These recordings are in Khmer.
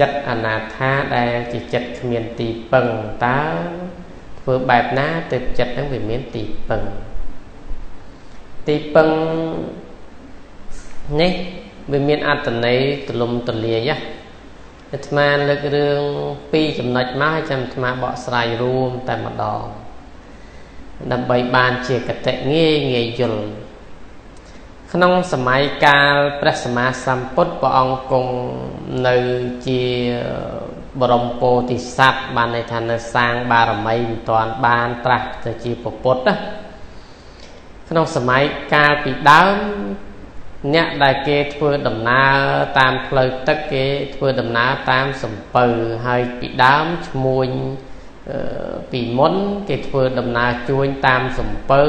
ចិត្តអនាថាដែលជាចិត្តគ្មានទីពឹងតើធ្វើបែបណាទើបចិត្តនឹងវាមានទីពឹងទីពឹងនេះវាមានអត្តន័យទលំទលាយអាត្មាលើករឿងពីរចំណុចមកឲ្យចាំអាត្មាបកស្រាយរួមតែម្ដងដើម្បីបានជាកតិងាយងាយយល់ ក្នុងសម័យកាលព្រះសម្មាសម្ពុទ្ធព្រះអង្គគង់នៅជាបរមពោធិសត្វបានន័យថានៅសាងបារមីមិនទាន់បានត្រាស់ទៅជាពុទ្ធណាក្នុងសម័យកាលពីដើមអ្នកដែលគេធ្វើដំណើរតាមផ្លូវទឹកគេធ្វើដំណើរតាមសំពៅហើយពីដើមឈ្មួញពីមុនគេធ្វើដំណើរជួញតាមសំពៅ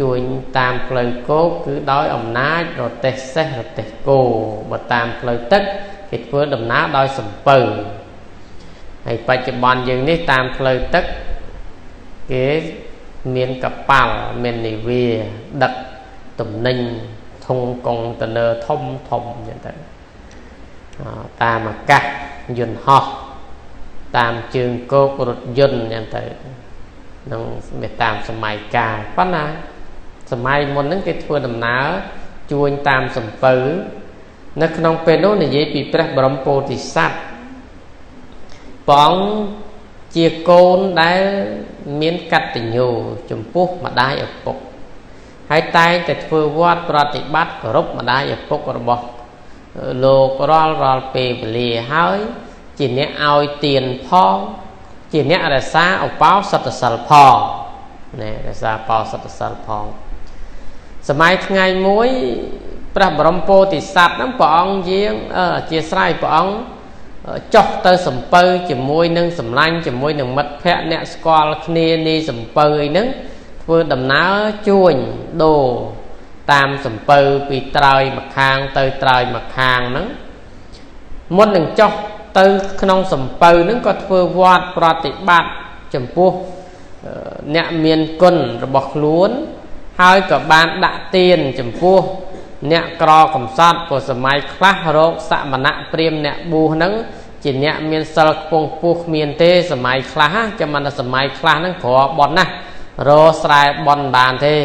ជួញតាមផ្លូវគោកគឺដោយអំណាចរទេះសេះរទេះគោបើតាមផ្លូវទឹកគេធ្វើដំណើរដោយសំពៅហើយបច្ចុប្បន្នយើងនេះតាមផ្លូវទឹកគេមានកប៉ាល់មាននាវាដឹកទំនិញធុងកុងតឺន័រធំធំអញ្ចឹងទៅតាមអាកាសយន្តហោះតាមជើងគោករថយន្តអញ្ចឹងទៅនឹងវាតាមសម័យកាលប៉ុន្តែ សម័យមុនហ្នឹងគេធ្វើដំណើរជួញតាមសំពៅនៅក្នុងពេលនោះនិយាយពីព្រះបរមពោធិសត្វព្រះអង្គជាកូនដែលមានកតញ្ញូចំពោះម្ដាយឪពុកហើយតែងតែធ្វើវត្តប្រតិបត្តិគោរពម្ដាយឪពុករបស់លោករាល់រាល់ពេលវេលាហើយ ជាអ្នកឲ្យទានផង ជាអ្នករក្សាឧបោសថសិលផងណែរក្សាបោសថសិលផង សម័យថ្ងៃមួយព្រះបរមពោធិសត្វហ្នឹងព្រះអង្គយាងអធិស្ឋានព្រះអង្គចុះទៅសំពៅជាមួយនឹងសម្លាញ់ជាមួយនឹងមិត្តភ័ក្តិអ្នកស្គាល់គ្នានីសំពៅអីហ្នឹងធ្វើដំណើរជួញដូរតាមសំពៅពីត្រើយម្ខាងទៅត្រើយម្ខាងហ្នឹងមុននឹងចុះទៅក្នុងសំពៅហ្នឹងក៏ធ្វើវត្តប្រតិបត្តិចំពោះអ្នកមានគុណរបស់ខ្លួន ហើយក៏បានដាក់ទៀនចំពោះ អ្នកក្រកំសត់ក៏សម័យខ្លះរោគសមណៈព្រាមអ្នកបួសហ្នឹងជាអ្នកមានសិលខ្ពង់ខ្ពស់គ្មានទេសម័យខ្លះចាំមិនសម័យខ្លះហ្នឹងក្របន់ណារស្រែបន់បានទេ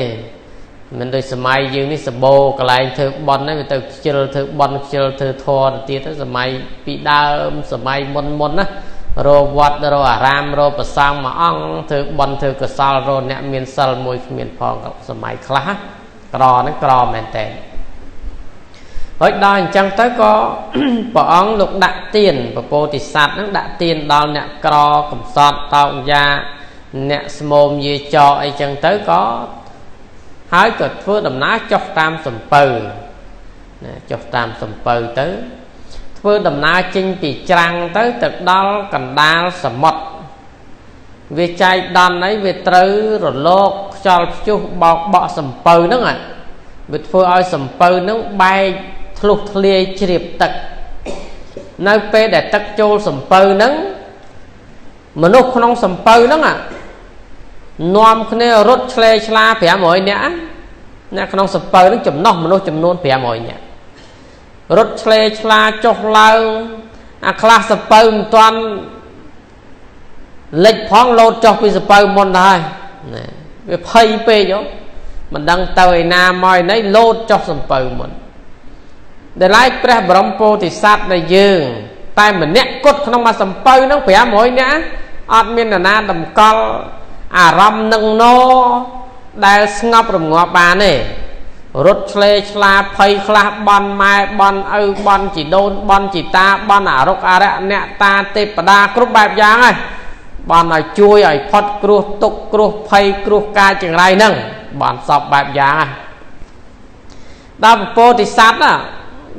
មិនដូចសម័យយើងនេះសបោកន្លែងធ្វើបន់ហ្នឹងវាទៅខ្ជិលធ្វើបន់ខ្ជិលធ្វើធរទៅទៀតទៅសម័យពីដើមសម័យមុនមុនណា រវត្តរអារាមរប្រសង់មួយអង្គធ្វើបន់ធ្វើកសលរអ្នកមានសិលមួយគ្មានផងសម័យខ្លះក្រហ្នឹងក្រមែនតើហើយដល់អញ្ចឹងទៅក៏ព្រះអង្គលោកដាក់ទៀនពពោធិសត្វហ្នឹងដាក់ទៀនដល់អ្នកក្រកំសត់តោកយ៉ាអ្នកស្មោមយាចកអីចឹងទៅក៏ហើយក៏ធ្វើដំណើរចុះតាមសំពៅណាចុះតាមសំពៅទៅ ធ្វើដំណើរចេញពីច្រាំងទៅទៅដល់កណ្ដាលសមុទ្រវាចែកដន់អីវាត្រូវរលកខ្យល់ព្យុះបោកបក់សំពៅហ្នឹងវាធ្វើឲ្យសំពៅហ្នឹងបែកធ្លុះធ្លាយជ្រាបទឹកនៅពេលដែលទឹកចូលសំពៅហ្នឹងមនុស្សក្នុងសំពៅហ្នឹងនាំគ្នារត់ឆ្លេឆ្លា500នាក់អ្នកក្នុងសំពៅហ្នឹងចំណោះមនុស្សចំនួន500នាក់ រត់ឆ្លេឆ្លាចុះឡើងអាខ្លះសពៅមិនទាន់លិចផងលោតចុះពីសពៅមុនដែរណាវាភ័យពេកហ៎មិនដឹងទៅឯណាមកឯណីលោតចុះសំពៅមុនដែលឡែកព្រះបរមពោធិសត្វដែលយើង តែម្នាក់គត់ក្នុងមួយសំពៅហ្នឹង500នាក់អត់មាននរណាតម្កល់អារម្មណ៍នឹងណដែលស្ងប់រងាប់បានទេ រត់ឆ្លេឆ្លាភ័យខ្លះបន់ម៉ែបន់ឪបន់ជីដូនបន់ជីតាបន់អរុកអរិយអ្នកតាទេពតាគ្រប់បែបយ៉ាងហើយបន់ឲ្យជួយឲ្យផុតគ្រោះទុកគ្រោះភ័យគ្រោះកាយចង្រៃហ្នឹងបន់សពបែបយ៉ាងហើយដល់ពពោធិសត្វ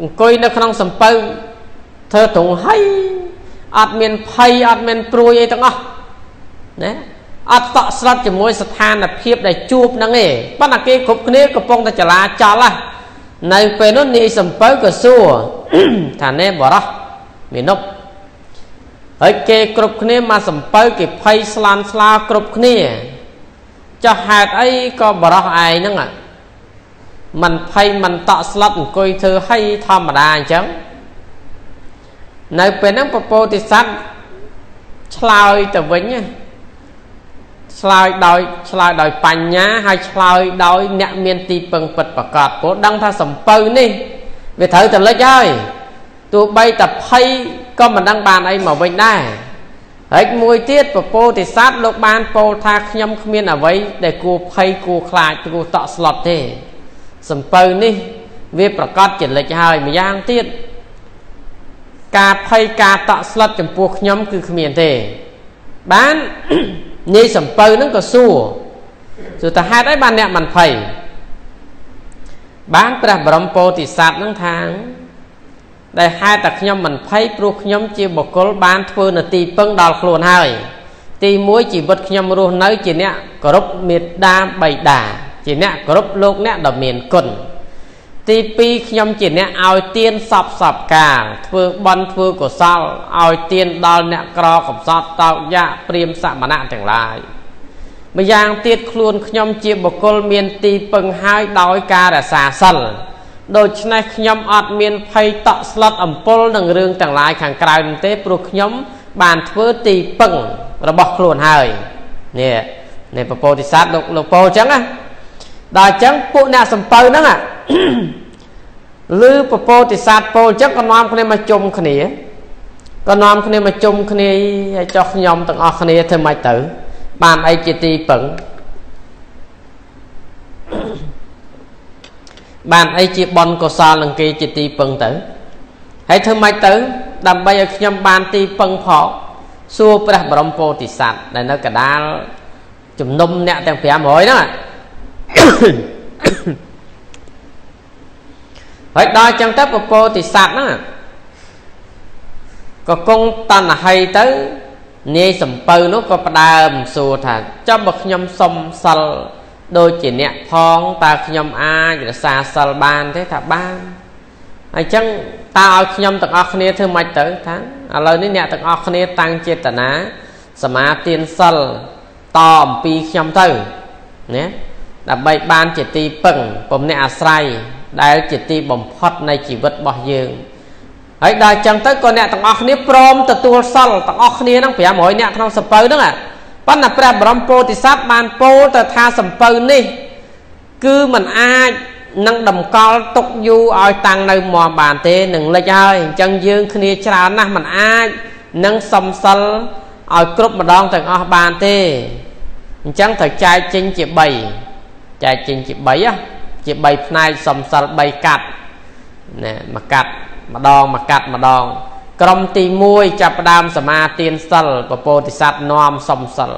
អង្គុយនៅក្នុងសំពៅធ្វើត្រង់ហៃអត់មានភ័យអត់មានព្រួយអីទាំងអស់ណា អត់តក់ស្លុតជាមួយស្ថានភាពដែលជួបហ្នឹងទេប៉ុន្តែគេគ្រប់គ្នាកំពុងតែចលាចលនៅពេលនោះនាយសំពៅក៏សួរថាណែបរោះមានុបហើយគេគ្រប់គ្នាមកសំពៅគេភ័យស្លាន់ស្លោគ្រប់គ្នាចុះហេតុអីក៏បរោះឯងហ្នឹងមិនភ័យមិនតក់ស្លុតអង្គុយធ្វើឲ្យធម្មតាអញ្ចឹងនៅពេលហ្នឹងពពោធិសត្វឆ្លើយទៅវិញ ឆ្លើយដោយឆ្លើយដោយបញ្ញាហើយឆ្លើយដោយអ្នកមានទីពឹងពិតប្រកបព្រោះដឹងថាសំពៅនេះវាត្រូវតែលិចហើយទោះបីតែភ័យក៏មិនដឹងបានអីមកវិញដែរហើយមួយទៀតពពោធិសត្វលោកបានពោលថាខ្ញុំគ្មានអ្វីដែលគួរភ័យគួរខ្លាចគួរតក់ស្លុតទេសំពៅនេះវាប្រកាសជាលិចហើយម្យ៉ាងទៀតការភ័យការតក់ស្លុតចំពោះខ្ញុំគឺគ្មានទេបាន នាយសំពៅហ្នឹងក៏សួរសួរតើហេតុអីបានអ្នកមិនភ័យបានព្រះបរមពោធិសត្វហ្នឹងថាដែលហេតុតែខ្ញុំមិនភ័យព្រោះខ្ញុំជាបុគ្គលបានធ្វើនទីពឹងដល់ខ្លួនហើយ ទី1ជីវិតខ្ញុំរស់នៅ ជាអ្នកគោរពមេត្តាបៃតាជាអ្នកគោរពលោកអ្នកដ៏មានគុណ ទី2ខ្ញុំជាអ្នកឲ្យទានសពសពកាលធ្វើបន់ធ្វើកុសលឲ្យទានដល់អ្នកក្រកំសត់តោកយ៉ាព្រាមសមណៈទាំងឡាយម្យ៉ាងទៀតខ្លួនខ្ញុំជាបុគ្គលមានទីពឹងហើយដោយការរក្សាសិលដូច្នេះខ្ញុំអត់មានភ័យតក់ស្លុតអំពុលនឹងរឿងទាំងឡាយខាងក្រៅទេព្រោះខ្ញុំបានធ្វើទីពឹងរបស់ខ្លួនហើយនេះនេះពពោធិសត្វលោកលោកពោអញ្ចឹងណាដល់អញ្ចឹងពួកអ្នកសំពៅហ្នឹង ឬពពោធិសត្វពោអញ្ចឹងក៏នាំគ្នាមកជុំគ្នាក៏នាំគ្នាមកជុំគ្នាហើយចោះខ្ញុំទាំងអស់គ្នាធ្វើម៉េចទៅ បានអីជាទីពឹងបានអីជាបនកុសលនឹងគេជាទីពឹងទៅហើយធ្វើម៉េចទៅ ដើម្បីឲ្យខ្ញុំបានទីពឹងផងសួរព្រះបរមពោធិសត្វដែលនៅកដាលជំនុំអ្នកទាំង500ហ្នឹង ហើយដល់ចឹងទៅពពោធិសត្វហ្នឹងក៏គង់តណ្ហ័យទៅនាយសំពៅនោះក៏ផ្ដើមសួរថាចាំបើខ្ញុំសុំសិលដូចជាអ្នកផងតើខ្ញុំអាចរសាសិលបានទេថាបានហើយចឹងតើឲ្យខ្ញុំទាំងអស់គ្នាធ្វើម៉េចទៅថាឥឡូវនេះអ្នកទាំងអស់គ្នាតាំងចេតនាសមាទានសិលតអំពីខ្ញុំទៅណាដើម្បីបានជាទីពឹងពំអ្នកអាស្រ័យ ដែលជាទីបំផុតនៃជីវិតរបស់យើងហើយដល់ចឹងទៅក៏អ្នកទាំងអស់គ្នាព្រមទទួលសិលទាំងអស់គ្នាហ្នឹង500អ្នកក្នុងសពៅហ្នឹងប៉ុន្តែព្រះបរមពោធិសត្វបានពោលទៅថាសំពៅនេះគឺมันអាចនឹងតម្កល់ទុកយូរឲ្យតាំងនៅមមបានទេនឹងលិចហើយអញ្ចឹងយើងគ្នាច្រើនណាស់มันអាចនឹងសំសិលឲ្យគ្រប់ម្ដងទាំងអស់បានទេអញ្ចឹងត្រូវចែកចេញជា3ចែកចេញជា3ណា ជា3ផ្នែកសំសិល3កាត់ណាមួយកាត់ម្ដងមួយកាត់ម្ដង ក្រុមទី1ចាប់ផ្ដើមសមាទានសិលពពោធិសត្វនាំសំសិល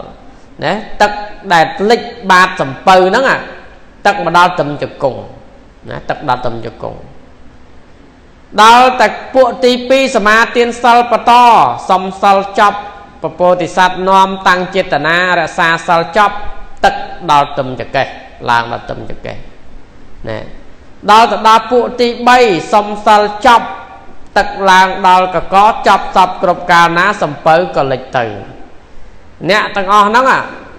ណាទឹកដែលលិចបាតសំពៅហ្នឹងទឹកមកដល់ទឹមជង្គង់ណាទឹកដល់ទឹមជង្គង់ដល់តែពួកទី2សមាទានសិលបន្តសំសិលចប់ពពោធិសត្វនាំតាំងចេតនារក្សាសិលចប់ទឹកដល់ទឹមចកេះឡើងដល់ទឹមចកេះ ណាដល់ទៅដល់ពួកទី3សំសិលចប់ទឹកឡើងដល់កកចាប់សពគ្រប់កាលណាសំពៅក៏លិចទៅ អ្នកទាំងអស់ហ្នឹង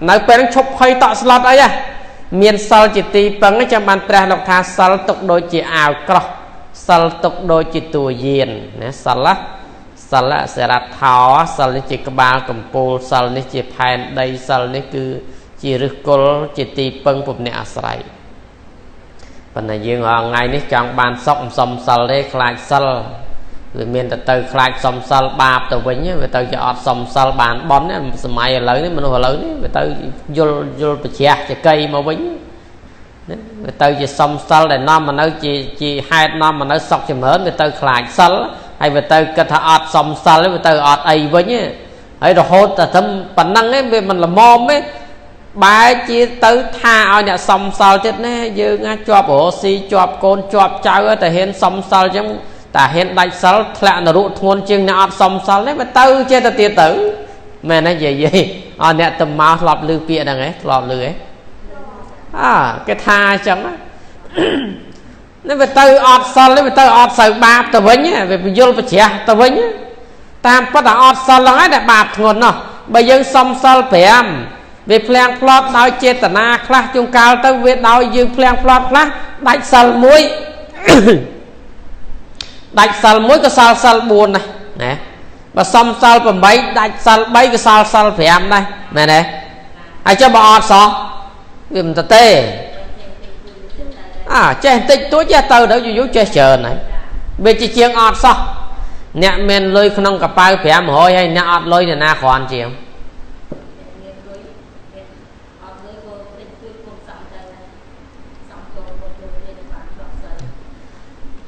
នៅពេលហ្នឹងឈប់ភ័យតក់ស្លុតអីហ៎មានសិលជាទីពឹងចាំបានព្រះលោកថាសិលទុកដូចជាអាវក្រោះសិលទុកដូចជាតួយានណាសិលសិលសិរដ្ឋថោសិលនេះជាក្បាលកំពូលសិលនេះជាផែនដីសិលនេះគឺជាឫសគល់ជាទីពឹងពុំអ្នកអាស្រ័យ ប៉ុន្តែយើងរាល់ថ្ងៃនេះចង់បានសុខមិនសមសិលទេខ្លាចសិលវាមានតែទៅខ្លាចសំសិលបាបទៅវិញវាទៅជាអត់សំសិលបានបន់សម័យឥឡូវនេះមនុស្សឥឡូវនេះវាទៅយល់យល់ប្រជ្រះចកៃមកវិញវាទៅជាសំសិលដែលនាំមកនៅជាជាហេតុនាំមកនៅសុកចម្រើនវាទៅខ្លាចសិលហើយវាទៅគិតថាអត់សំសិលវាទៅអត់អីវិញហើយរហូតតែត្រឹមប៉ុណ្ណឹងឯងវាមិនល្មមទេ បែរជាទៅថាឲ្យអ្នកសំសិលទៀតណាយើងអាចជាប់រស់ស៊ីជាប់កូនជាប់ចៅតែហ៊ានសំសិលអញ្ចឹងតែហ៊ានដាច់សិលធ្លាក់នរកធ្ងន់ជាងអ្នកអត់សមសិលនេះវាទៅចេះតែទៀតទៅមែនទេយាយអត់អ្នកទៅមកធ្លាប់ឮពាក្យហ្នឹងឯងធ្លាប់ឮឯងអើគេថាអញ្ចឹងនេះវាទៅអត់សិលនេះវាទៅអត់សូវបាបទៅវិញវាពយល់ប្រជ្រះទៅវិញតាមពិតតែអត់សិលហ្នឹងឯងតែបាបធ្ងន់ណោះបើយើងសំសិល5 វាភ្លាំងផ្លត់ដោយចេតនាខ្លះជួនកាលទៅវាដោយយើងភ្លាំងផ្លត់ខ្លះដាច់សិលមួយដាច់សិលមួយក៏សល់សិល4ដែរណាបើសំសិល8ដាច់សិល3ក៏សល់សិល5ដែរមែនទេហើយចុះបើអត់សោះវាមិនទៅទេអាចេះតិចតួចចេះទៅទៅយូរយូរចេះច្រើនហើយវាជាជាងអត់សោះអ្នកមានលុយក្នុងកប៉ៅ500ហើយអ្នកអត់លុយអ្នកណាគ្រាន់ជាង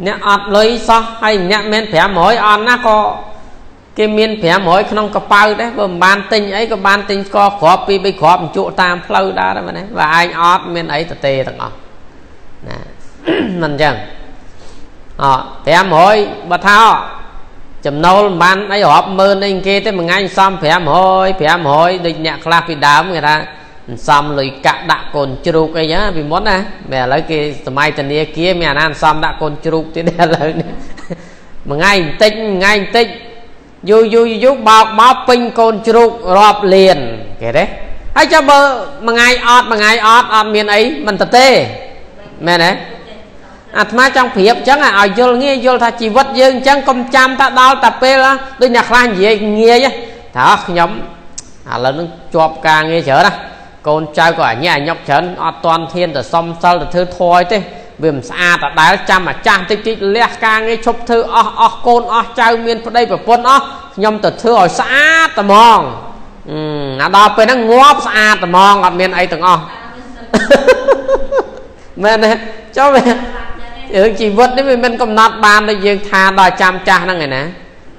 អ្នកអត់លុយសោះហើយអ្នកមាន500អត់ណាក៏គេមាន500ក្នុងកប៉ៅដែរបើមិនបានទិញអីក៏បានទិញស្ករគ្រាប់ពីរបីគ្រាប់បញ្ជក់តាមផ្លូវដែរមែនទេបើឯងអត់មានអីទៅទេទាំងអស់ណាមិនអញ្ចឹងអ500បើថាចំណូលមិនបានអីរាប់ម៉ឺនអីគេទេមួយថ្ងៃសំ500 500ដូចអ្នកខ្លះពីដើមគេថា សំលុយកាក់ដាក់កូនជ្រូកអីចឹងពីមុនណាតែឥឡូវគេសម័យធនាគារមានអាណាសំដាក់កូនជ្រូកទៀតឥឡូវនេះមួយថ្ងៃបន្តិចមួយថ្ងៃបន្តិចយូរយូរយូរបោកមកពេញកូនជ្រូករាប់លានគេទេហើយចាំបើមួយថ្ងៃអត់មួយថ្ងៃអត់អត់មានអីមិនទៅទេមែនទេអាត្មាចង់ប្រៀបអញ្ចឹងឲ្យយល់ងាយយល់ថាជីវិតយើងអញ្ចឹងកុំចាំថាដល់តែពេលដូចអ្នកខ្លះនិយាយងាយថាខ្ញុំឥឡូវនឹងជាប់ការងារច្រើនណា កូនចៅក៏អញ្ញាអញុកច្រើនអត់តន់ធានទៅសំសិលទៅធ្វើធွာយទេវាមិនស្អាតដដែលចាំអាចាស់តិចតិចលះការងារឈប់ធ្វើអស់អស់កូនអស់ចៅមានប្តីប្រពន្ធអស់ខ្ញុំទៅធ្វើឲ្យស្អាតត្មងអាដល់ពេលហ្នឹងងាប់ស្អាតត្មងអត់មានអីទាំងអស់មែនទេចុះវារឿងជីវិតនេះវាមិនកំណត់បានដូចយើងថាដល់ចាំចាស់ហ្នឹងឯណា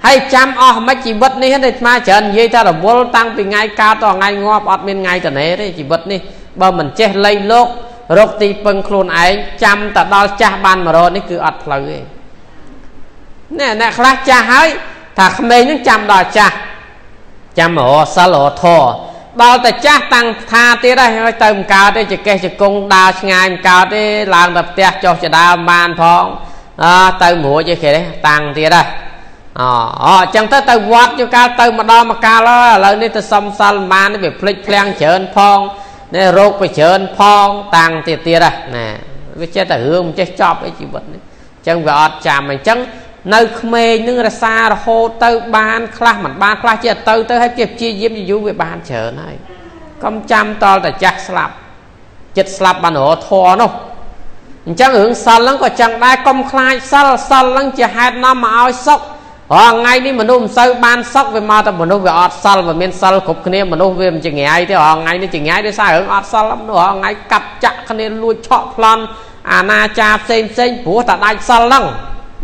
ហើយចាំអស់មិនជីវិតនេះទេស្មាច្រើននិយាយថារវល់តាំងពីថ្ងៃកើតដល់ថ្ងៃងាប់អត់មានថ្ងៃតនេទេជីវិតនេះបើមិនចេះលៃលោករកទីពឹងខ្លួនឯងចាំតែដល់ចាស់បាន100នេះគឺអត់ផ្លូវទេណែអ្នកខ្លះចាស់ហើយថាក្មេងនឹងចាំដល់ចាស់ចាំរកសិលរកធរដល់តែចាស់តាំងថាទៀតហើយទៅមិនកើតទេចកេះចកងដើរឆ្ងាយមិនកើតទេឡើងទៅផ្ទះចុះចដើមបានផងអើទៅមួយឯគេទេតាំងទៀតហើយ អូអញ្ចឹងទៅទៅវត្តជួកាលទៅម្ដងមកកាលឥឡូវនេះទៅសំសល់បានវាភ្លេចភ្លាំងច្រើនផងនេះរោគវាច្រើនផងតាំងទៀតទៀតណាវាចេះតែរឿងមិនចេះចប់អីជីវិតនេះអញ្ចឹងវាអត់ចាំអញ្ចឹងនៅក្មេងនឹងរសារហូតទៅបានខ្លះមិនបានខ្លះជាទៅទៅហើយជាព្យាយាមយូរវាបានច្រើនហើយកុំចាំតលតែចាស់ស្លាប់ចិត្តស្លាប់បានរធរនោះអញ្ចឹងរឿងសិលហ្នឹងក៏ចឹងដែរកុំខ្លាចសិលសិលហ្នឹងជាហេតុនាំមកឲ្យសុខ រាល់ថ្ងៃនេះមនុស្សមិនសូវបានសុខវាមកតែមនុស្សវាអត់សិលវាមានសិលគ្រប់គ្នាមនុស្សវាមិនចងាយទេរាល់ថ្ងៃនេះចងាយដោយសាររឿងអត់សិលមនុស្សរាល់ថ្ងៃកាប់ចាក់គ្នាលួចឆក់ប្លន់អាណាចាផ្សេងផ្សេងព្រោះតែដាច់សិលហ្នឹង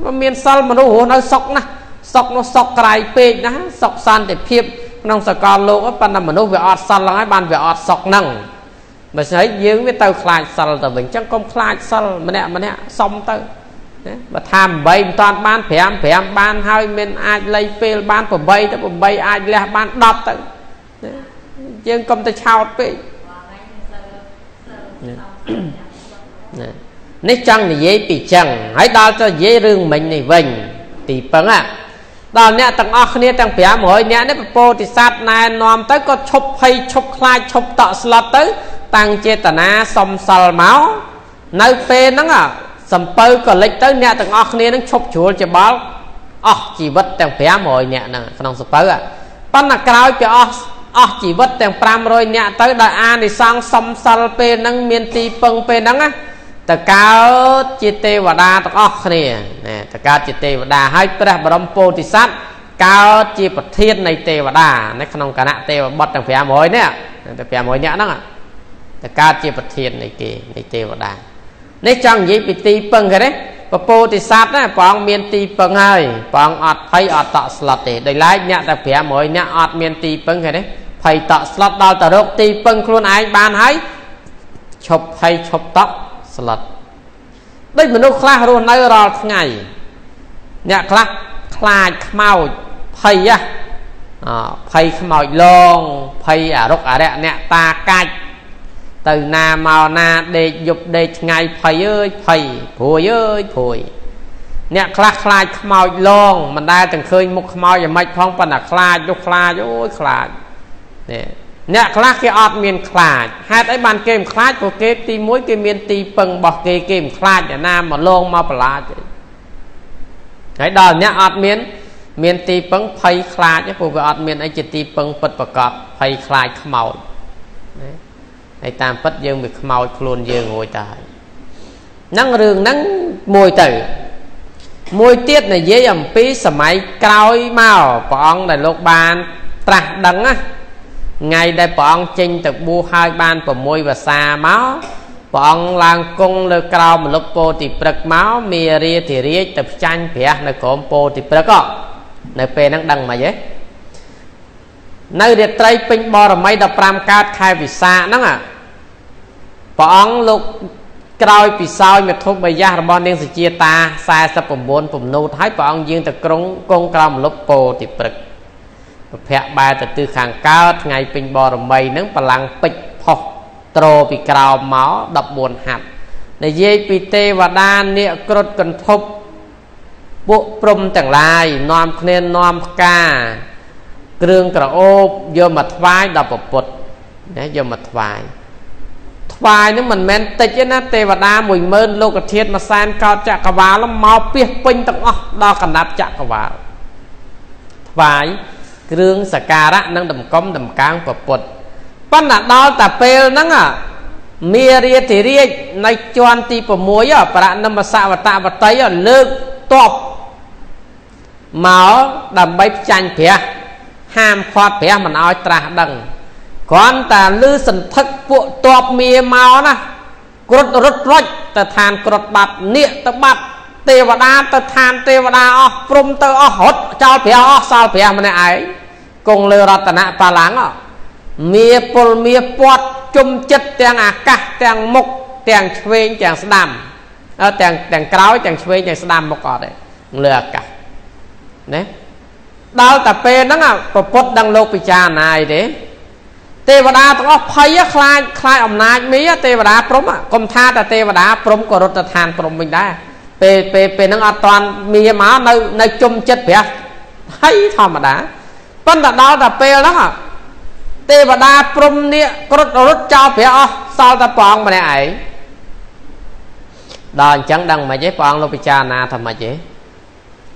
វាមានសិលមនុស្សរស់នៅសុខណាស់សុខនោះសុខក្រៃពេកណាសុខសន្តិភាពក្នុងសកលលោកប៉ុន្តែមនុស្សវាអត់សិលហ្នឹងហើយបានវាអត់សុខហ្នឹងបើស្អីយើងវាទៅខ្លាចសិលទៅវិញអញ្ចឹងកុំខ្លាចសិលម្នាក់ម្នាក់សុំទៅ បើថា8មិនតាន់បាន5 5បានហើយមានអាចលៃពេលបាន8ទៅ8អាចលះបាន10ទៅយើងកុំទៅឆោតពេកនេះចង់និយាយពីចឹងហើយដល់ទៅនិយាយរឿងមិញនេះវិញទីពឹងដល់អ្នកទាំងអស់គ្នាទាំង500អ្នកនេះពពោតិស័តណែនាំទៅក៏ឈប់ភ័យឈប់ខ្លាចឈប់តក់ស្លុតទៅ តាំងចេតនាសំសិលមកនៅពេលហ្នឹង សំពៅក៏លិចទៅអ្នកទាំងអស់គ្នានឹងឈប់ជ្រួលច្បល់អស់ជីវិតទាំង500អ្នកហ្នឹងក្នុងសំពៅប៉ុន្តែក្រោយពីអស់អស់ជីវិតទាំង500អ្នកទៅដោយអានិសង្សសំសិលពេលហ្នឹងមានទីពឹងពេលហ្នឹងណាតកើតជាទេវតាទាំងអស់គ្នាណាតកើតជាទេវតាហើយព្រះបរមពោធិសត្វកើតជាប្រធាននៃទេវតានៅក្នុងគណៈទេវបុត្រទាំង500នេះតែ500នាក់ហ្នឹងតកើតជាប្រធាននៃគេនៃទេវតា នេះចង់និយាយពីទីពឹងគេទេពពោធិសត្វណាព្រះអង្គមានទីពឹងហើយព្រះអង្គអត់ភ័យអត់តក់ស្លុតទេដោយឡែកអ្នកតែ500អ្នកអត់មានទីពឹងគេទេភ័យតក់ស្លុតដល់ទៅរកទីពឹងខ្លួនឯងបានហើយឈប់ភ័យឈប់តក់ស្លុតដូចមនុស្សខ្លះរស់នៅរាល់ថ្ងៃអ្នកខ្លះខ្លាចខ្មោចភ័យហ៎ភ័យខ្មោចលងភ័យអរុកអរិយអ្នកតាកាច់ ទៅណាមកណាដេកយប់ដេកថ្ងៃភ័យអើយភ័យព្រួយអើយព្រួយអ្នកខ្លះខ្លាចខ្មោចលងមិនដែលទាំងឃើញមុខខ្មោចយ៉ាងម៉េចផងប៉ុន្តែខ្លាចនោះខ្លាចអូយខ្លាចនេះអ្នកខ្លះគេអត់មានខ្លាចហេតុអីបានគេមិនខ្លាចព្រោះគេទី1គេមានទីពឹងរបស់គេគេមិនខ្លាចអ្នកណាមកលងមកប្រឡាចទេហើយដល់អ្នកអត់មានមានទីពឹងភ័យខ្លាចព្រោះវាអត់មានអីជាទីពឹងពិតប្រកបភ័យខ្លាចខ្មោចណា ហើយតាមពិតយើងវាខ្មោចខ្លួនយើងរួចទៅហើយហ្នឹងរឿងហ្នឹងមួយទៅ មួយទៀតនិយាយអំពីសម័យក្រោយមកព្រះអង្គដែលលោកបានត្រាស់ដឹងណាថ្ងៃដែលព្រះអង្គចេញទៅបួសហើយបាន6វស្សាមកព្រះអង្គឡើងគង់លើក្រោមមលុបពោធិព្រឹកមកមេរាធិរាជទៅផ្ចាញ់ព្រះនៅក្រោមពោធិព្រឹកនៅពេលហ្នឹងដឹងមិនហ៎ នៅរាត្រីពេញបរមី15កើតខែវិសាខហ្នឹងព្រះអង្គលោកក្រោយពីសោយមធុបយាសរបស់នាងសុជាតា49ពំនូតហើយព្រះអង្គយាងទៅក្រុងគង់ក្រោមលុបពោធិព្រឹកប្រភ័ក្របែរទៅទិសខាងកើតថ្ងៃពេញបរមីហ្នឹងបលាំងពេជ្រផុសត្រពីក្រោមមក14ហាត់និយាយពីទេវតានាគគ្រុឌកន្ធប់ពួកព្រំទាំងឡាយនាំគ្នានាំផ្កា គ្រឿងក្រអូបយកមកថ្វាយដល់ប្រពុតណាយកមកថ្វាយថ្វាយនឹងមិនមែនតិចទេណាទេវតា10000លោកធាតុមួយសែនកោតចក្រវាលមកពីពេញទាំងអស់ដល់កណ្ដាប់ចក្រវាលថ្វាយគ្រឿងសក្ការៈនិងដំកំដំកើងប្រពុតប៉ុន្តែដល់តែពេលហ្នឹងមារាធិរាជនៅជាន់ទី6ប្រណិមសវតវតីលើកតបមកដើម្បីផ្ចាញ់ព្រះ ហាមឃាត់ព្រះមិនឲ្យត្រាស់ដឹងគ្រាន់តែលឺសន្ធឹកពួកតបមាមកណាគ្រុតរត់រុចទៅឋានគ្រុតបាត់នាគទៅបាត់ទេវតាទៅឋានទេវតាអស់ព្រំទៅអស់រត់ចោលព្រះអស់សល់ព្រះម្នាក់ឯងគង់លើរតនបលាំងមាពលមាពាត់ជុំចិត្តទាំងអាកាសទាំងមុខទាំងឆ្វេងទាំងស្ដាំទាំងទាំងក្រោយទាំងឆ្វេងទាំងស្ដាំមុខអត់ទេលើអាកាសណា ដល់តែពេលហ្នឹងប្រពុតដឹងលោកពិចារណាអីទេទេវតាទាំងអស់ភ័យខ្លាចខ្លាចអំណាចមីទេវតាព្រំកុំថាតែទេវតាព្រំក៏រត់ទៅឋានព្រំវិញដែរពេលពេលពេលហ្នឹងអត់តាន់មីមកនៅនៅជុំចិត្តព្រះហើយធម្មតាប៉ុន្តែដល់តែពេលហ្នឹងទេវតាព្រំនេះគ្រុតរត់ចោលព្រះអស់សល់តែព្រះអង្គម្នាក់ឯងដល់អញ្ចឹងដឹងមិនទេព្រះអង្គលោកពិចារណាថាម៉េចទេ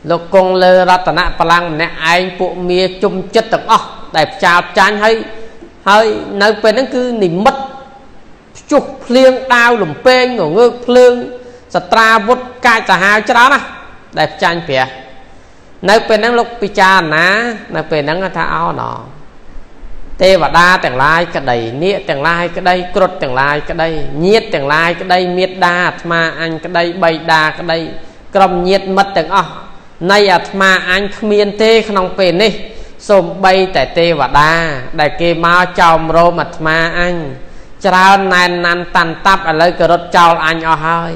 លោកគង់លើរតនបលាំងម្នាក់ឯងពួកមាជុំចិត្តទាំងអស់ដែលផ្ចាលចាញ់ហើយហើយនៅពេលហ្នឹងគឺនិមិត្តភ្ជុះភ្លៀងដាវលំពេងងើកភ្លើងសត្រាវុធកាចសាហាវច្រើនណាដែលផ្ចាញ់ព្រះនៅពេលហ្នឹងលោកពិចារណានៅពេលហ្នឹងថាអោណទេវតាទាំងឡាយក្តីនាគទាំងឡាយក្តីគ្រុឌទាំងឡាយក្តីញាតទាំងឡាយក្តីមេត្តាអាត្មាអញក្តីបៃតាក្តីក្រុមញាតមិត្តទាំងអស់ នៃអាត្មាអញគ្មានទេក្នុងពេលនេះសូម្បីតែទេវតា ដែលគេមកចោមរោមអាត្មាអញច្រើនណែនណាន់តាន់តាប់ឥឡូវក៏រត់ចោលអញអស់ហើយ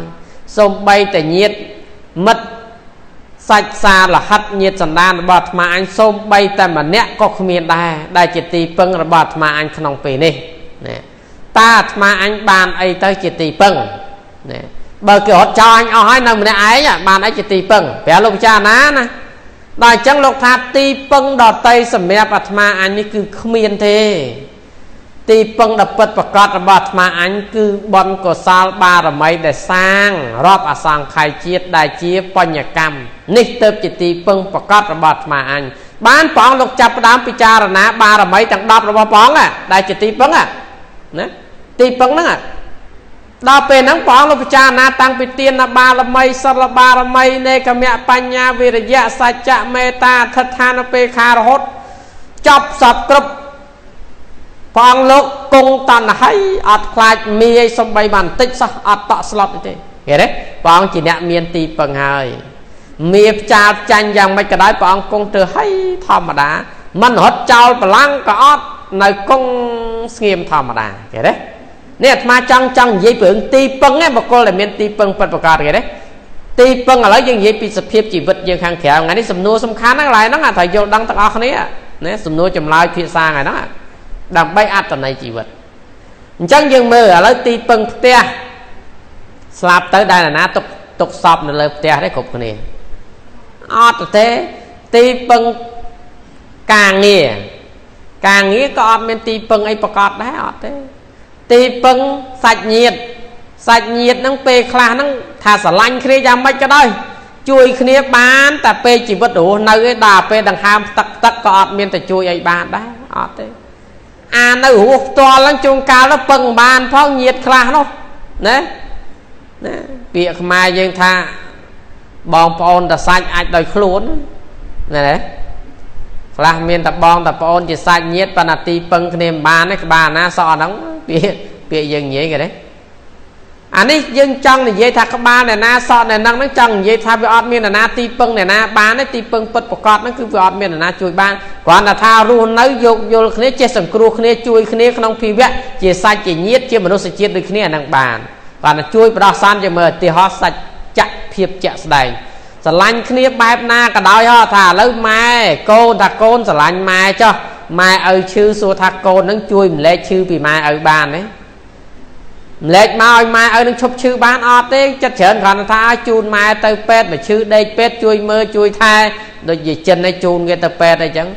សូម្បីតែញាតមិត្តសាច់សារហិតញាតសន្តានរបស់អាត្មាអញសូម្បីតែម្នាក់ក៏គ្មានដែរដែលជាទីពឹងរបស់អាត្មាអញក្នុងពេលនេះណាតើអាត្មាអញបានអីទៅជាទីពឹងណា បើគេរត់ចោលអញអស់ហើយនៅម្នាក់ឯងបានអីជាទីពឹងព្រះលោកពិចារណាណាដល់អញ្ចឹងលោកថាទីពឹងដតីសម្រាប់អាត្មាអញនេះគឺគ្មានទេ ទីពឹងដ៏ពិតប្រកបរបស់អាត្មាអញគឺបុណ្យកុសលបារមីដែលសាងរាប់អសង្ខ័យជាតិដែលជាបញ្ញកម្មនេះទៅជាទីពឹងប្រកបរបស់អាត្មាអញបានព្រះអង្គលោកចាប់ផ្ដើមពិចារណា បារមីទាំង10របស់ព្រះអង្គដែលជាទីពឹងណាទីពឹងហ្នឹង ដល់ពេលហ្នឹងព្រះអង្គលោកពិចារណាតាំងពីទានបារមីសិលបារមីនេកមៈបញ្ញាវិរិយៈសច្ចៈមេត្តាអធិដ្ឋានពេខារហូតចប់សពគ្រប់ព្រះអង្គលោកគង់តណ្ហៃអត់ខ្លាចមាយសំបីបានបន្តិចសោះអត់តក់ស្លុតទេឃើញទេព្រះអង្គជាអ្នកមានទីពឹងហើយមាផ្ចាលចាញ់យ៉ាងម៉េចក៏ដោយព្រះអង្គគង់ទៅហើយធម្មតាមិនរត់ចោលបលាំងក៏អត់នៅគង់ស្ងៀមធម្មតាឃើញទេ នេះអាត្មាចង់ចង់និយាយពីរឿងទីពឹងឯបុគ្គលដែលមានទីពឹងពិតប្រកបគេទេទីពឹងឥឡូវយើងនិយាយពីសភាពជីវិតយើងខាងក្រៅថ្ងៃនេះសំណួរសំខាន់ហ្នឹងកន្លែងហ្នឹងត្រូវយល់ដឹងទាំងអស់គ្នាណាសំណួរចម្លើយភាសាថ្ងៃហ្នឹងដើម្បីអត្តន័យជីវិតអញ្ចឹងយើងមើលឥឡូវទីពឹងផ្ទះស្លាប់ទៅដែលណាទុកទុកសពនៅលើផ្ទះទេគ្រប់គ្នាអត់ទេទីពឹងការងារការងារក៏អត់មានទីពឹងអីប្រកបដែរអត់ទេ ទីពឹងសាច់ញាតសាច់ញាតហ្នឹងពេលខ្លះហ្នឹងថាស្រឡាញ់គ្នាយ៉ាងម៉េចក៏ដោយជួយគ្នាបានតែពេលជីវិតរស់នៅឯដល់ពេលដង្ហើមទឹកទឹកក៏អត់មានទៅជួយអីបានដែរអត់ទេអានៅរស់ផ្ទាល់ហ្នឹងជួនកាលទៅពឹងបានផងញាតខ្លះនោះណាណាពាក្យខ្មែរយើងថាបងប្អូនតសាច់អាចដោយខ្លួនណាណាខ្លះមានតែបងតែប្អូនជាសាច់ញាតិប៉ុន្តែទីពឹងគ្នាមិនបានទេក្បាលណាសក់ហ្នឹង ពាក្យពាក្យយើងនិយាយគេទេអានេះយើងចង់និយាយថាក្បាលអ្នកណាសក់អ្នកហ្នឹងហ្នឹងចង់និយាយថាវាអត់មានអ្នកណាទីពឹងអ្នកណាបានទេទីពឹងពិតប្រកបហ្នឹងគឺវាអត់មានអ្នកណាជួយបានគ្រាន់តែថារស់នៅយកយល់គ្នាចេះសង្គ្រោះគ្នាជួយគ្នាក្នុងភីវៈជាសាច់ជាញាតិជាមនុស្សជាតិដូចគ្នាអាហ្នឹងបានគ្រាន់តែជួយបដោះសន្នជាមើលឧទាហរណ៍សាច់ចាក់ភាពជាក់ស្ដែងស្រឡាញ់គ្នាបែបណាក៏ដោយហ៎ថាឥឡូវម៉ែកូនថាកូនស្រឡាញ់ម៉ែចុះ ម៉ែឪឈឺសួរថាកូននឹងជួយម្លែកឈឺពីម៉ែឪបានទេម្លែកមកឲ្យម៉ែឪនឹងឈប់ឈឺបានអត់ទេចិត្តច្រើនគ្រាន់តែថាជូនម៉ែទៅពេទ្យមកឈឺដេកពេទ្យជួយមើលជួយថែដូចជាចិនឯងជូនគេទៅពេទ្យអីចឹង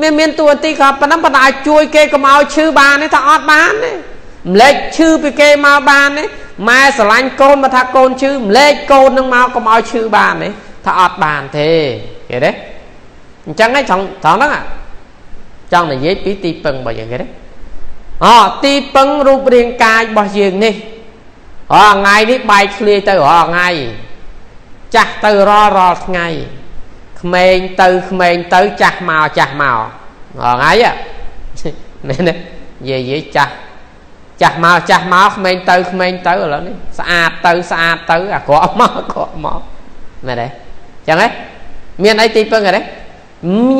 មានមានតួនាទីក៏ប៉ុណ្ណឹងប៉ុន្តែឲ្យជួយគេកុំឲ្យឈឺបានទេថាអត់បានទេម្លែកឈឺពីគេមកបានទេម៉ែស្រឡាញ់កូនមកថាកូនឈឺម្លែកកូននឹងមកកុំឲ្យឈឺបានទេថាអត់បានទេគេទេអញ្ចឹងឯងត្រង់ត្រង់ហ្នឹង ចង់និយាយពីទីពឹងរបស់យើងគេទេអូទីពឹងរូបរាងកាយរបស់យើងនេះរាល់ថ្ងៃនេះបែកធ្លាយទៅរាល់ថ្ងៃចាស់ទៅរាល់រាល់ថ្ងៃក្មេងទៅក្មេងទៅចាស់មកចាស់មករាល់ថ្ងៃមែនទេនិយាយចាស់ចាស់មកចាស់មកក្មេងទៅក្មេងទៅឥឡូវនេះស្អាតទៅស្អាតទៅអាក្រក់មកអាក្រក់មកមែនទេចឹងហ៎មានអីទីពឹងហ៎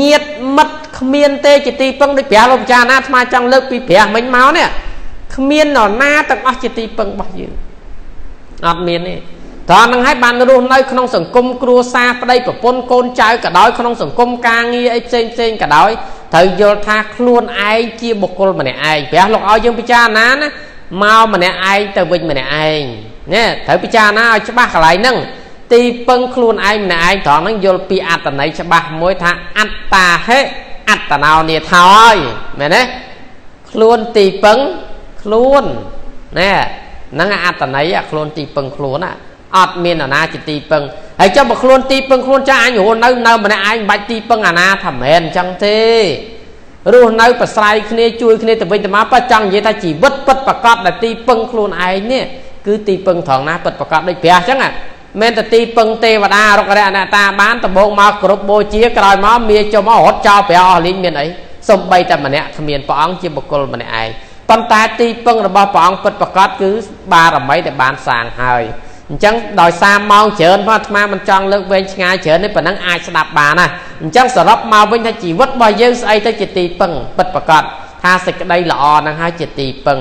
ញាតមិត្ត គ្មានទេជាទីពឹងដូចព្រះលោកចារណាអាត្មាចង់លើកពីព្រះមិញមកនេះគ្មាននរណាទាំងអស់ជាទីពឹងរបស់យើងអត់មានទេតើនឹងឲ្យបានរស់នៅក្នុងសង្គមគ្រួសារប្តីប្រពន្ធកូនចៅក៏ដោយក្នុងសង្គមការងារអីផ្សេងផ្សេងក៏ដោយត្រូវយល់ថាខ្លួនឯងជាបុគ្គលម្នាក់ឯងព្រះលោកឲ្យយើងពិចារណាណាមកម្នាក់ឯងទៅវិញម្នាក់ឯងណាត្រូវពិចារណាឲ្យច្បាស់កន្លែងហ្នឹងទីពឹងខ្លួនឯងម្នាក់ឯងត្រង់ហ្នឹងយល់ពីអត្តន័យច្បាស់មួយថាអត្តាហេ អត្តណោនេថោហើយមែនទេខ្លួនទីពឹងខ្លួនណែហ្នឹងអត្តន័យខ្លួនទីពឹងខ្លួនណាអត់មានអាណាជាទីពឹងហើយចុះបើខ្លួនទីពឹងខ្លួនចាអញរស់នៅនៅម្នាក់ឯងមិនបាច់ទីពឹងអាណាថាមែនអញ្ចឹងទេរស់នៅប្រស្រ័យគ្នាជួយគ្នាទៅវិញទៅមកប៉ះចង់និយាយថាជីវិតពិតប្រកបដែលទីពឹងខ្លួនឯងនេះគឺទីពឹងត្រង់ណាពិតប្រកបដូចព្រះអញ្ចឹង មែនតទីពឹងទេវតារុក្ខរៈអនតាបានដំបងមកគ្រប់បូជាក្រោយមកមាចុះមករត់ចោលព្រះអស់លីងមានអីសំបីតែម្នាក់គ្មានព្រះអង្គជាបុគ្គលម្នាក់ឯងប៉ុន្តែទីពឹងរបស់ព្រះអង្គពិតប្រកបគឺបារមីដែលបានសាងហើយអញ្ចឹងដោយសារម៉ោងច្រើនផងអាត្មាមិនចង់លើកវែងឆ្ងាយច្រើនទេប៉ុណ្ណឹងអាចស្ដាប់បានណាអញ្ចឹងសរុបមកវិញថាជីវិតរបស់យើងស្អីទៅជាទីពឹងពិតប្រកបថាសេចក្តីល្អហ្នឹងហើយជាទីពឹង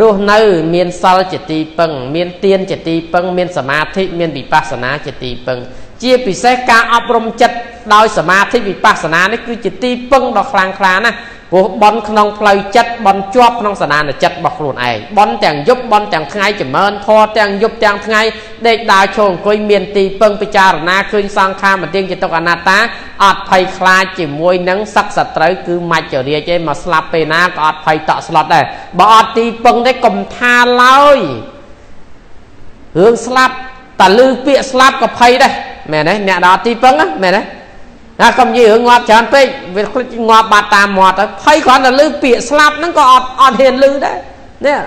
រស់នៅ មានសិលជាទីពឹង មានទានជាទីពឹង មានសមាធិមានវិបស្សនាជាទីពឹង ជាពិសេសការអប់រំចិត្តដោយសមាធិវិបស្សនានេះគឺជាទីពឹងដ៏ខ្លាំងក្លាណាស់ ព្រោះបន់ក្នុងផ្លូវចិត្តបន់ជាប់ក្នុងសនានចិត្តរបស់ខ្លួនឯងបន់ទាំងយប់បន់ទាំងថ្ងៃចម្រើនធរទាំងយប់ទាំងថ្ងៃដេកដើរឈរអង្គុយមានទីពឹងពិចារណាឃើញសង្ខារមិនទៀងជាទុកអនត្តាអត់ភ័យខ្លាចជាមួយនឹងសឹកសត្រូវគឺមច្ចរាជឯងមកស្លាប់ពេលណាក៏អត់ភ័យតក់ស្លុតដែរបើអត់ទីពឹងទេកុំថាឡើយរឿងស្លាប់តែលឺពាក្យស្លាប់ក៏ភ័យដែរមែនទេអ្នកដល់ទីពឹងមែនទេ ណាកុំនិយាយរឿងងាប់ច្រើនពេកវាខ្លាចងាប់បាត់តាមមាត់ទៅភ័យគ្រាន់តែលឺពាក្យស្លាប់ហ្នឹងក៏អត់អត់ហ៊ានលឺដែរនេះ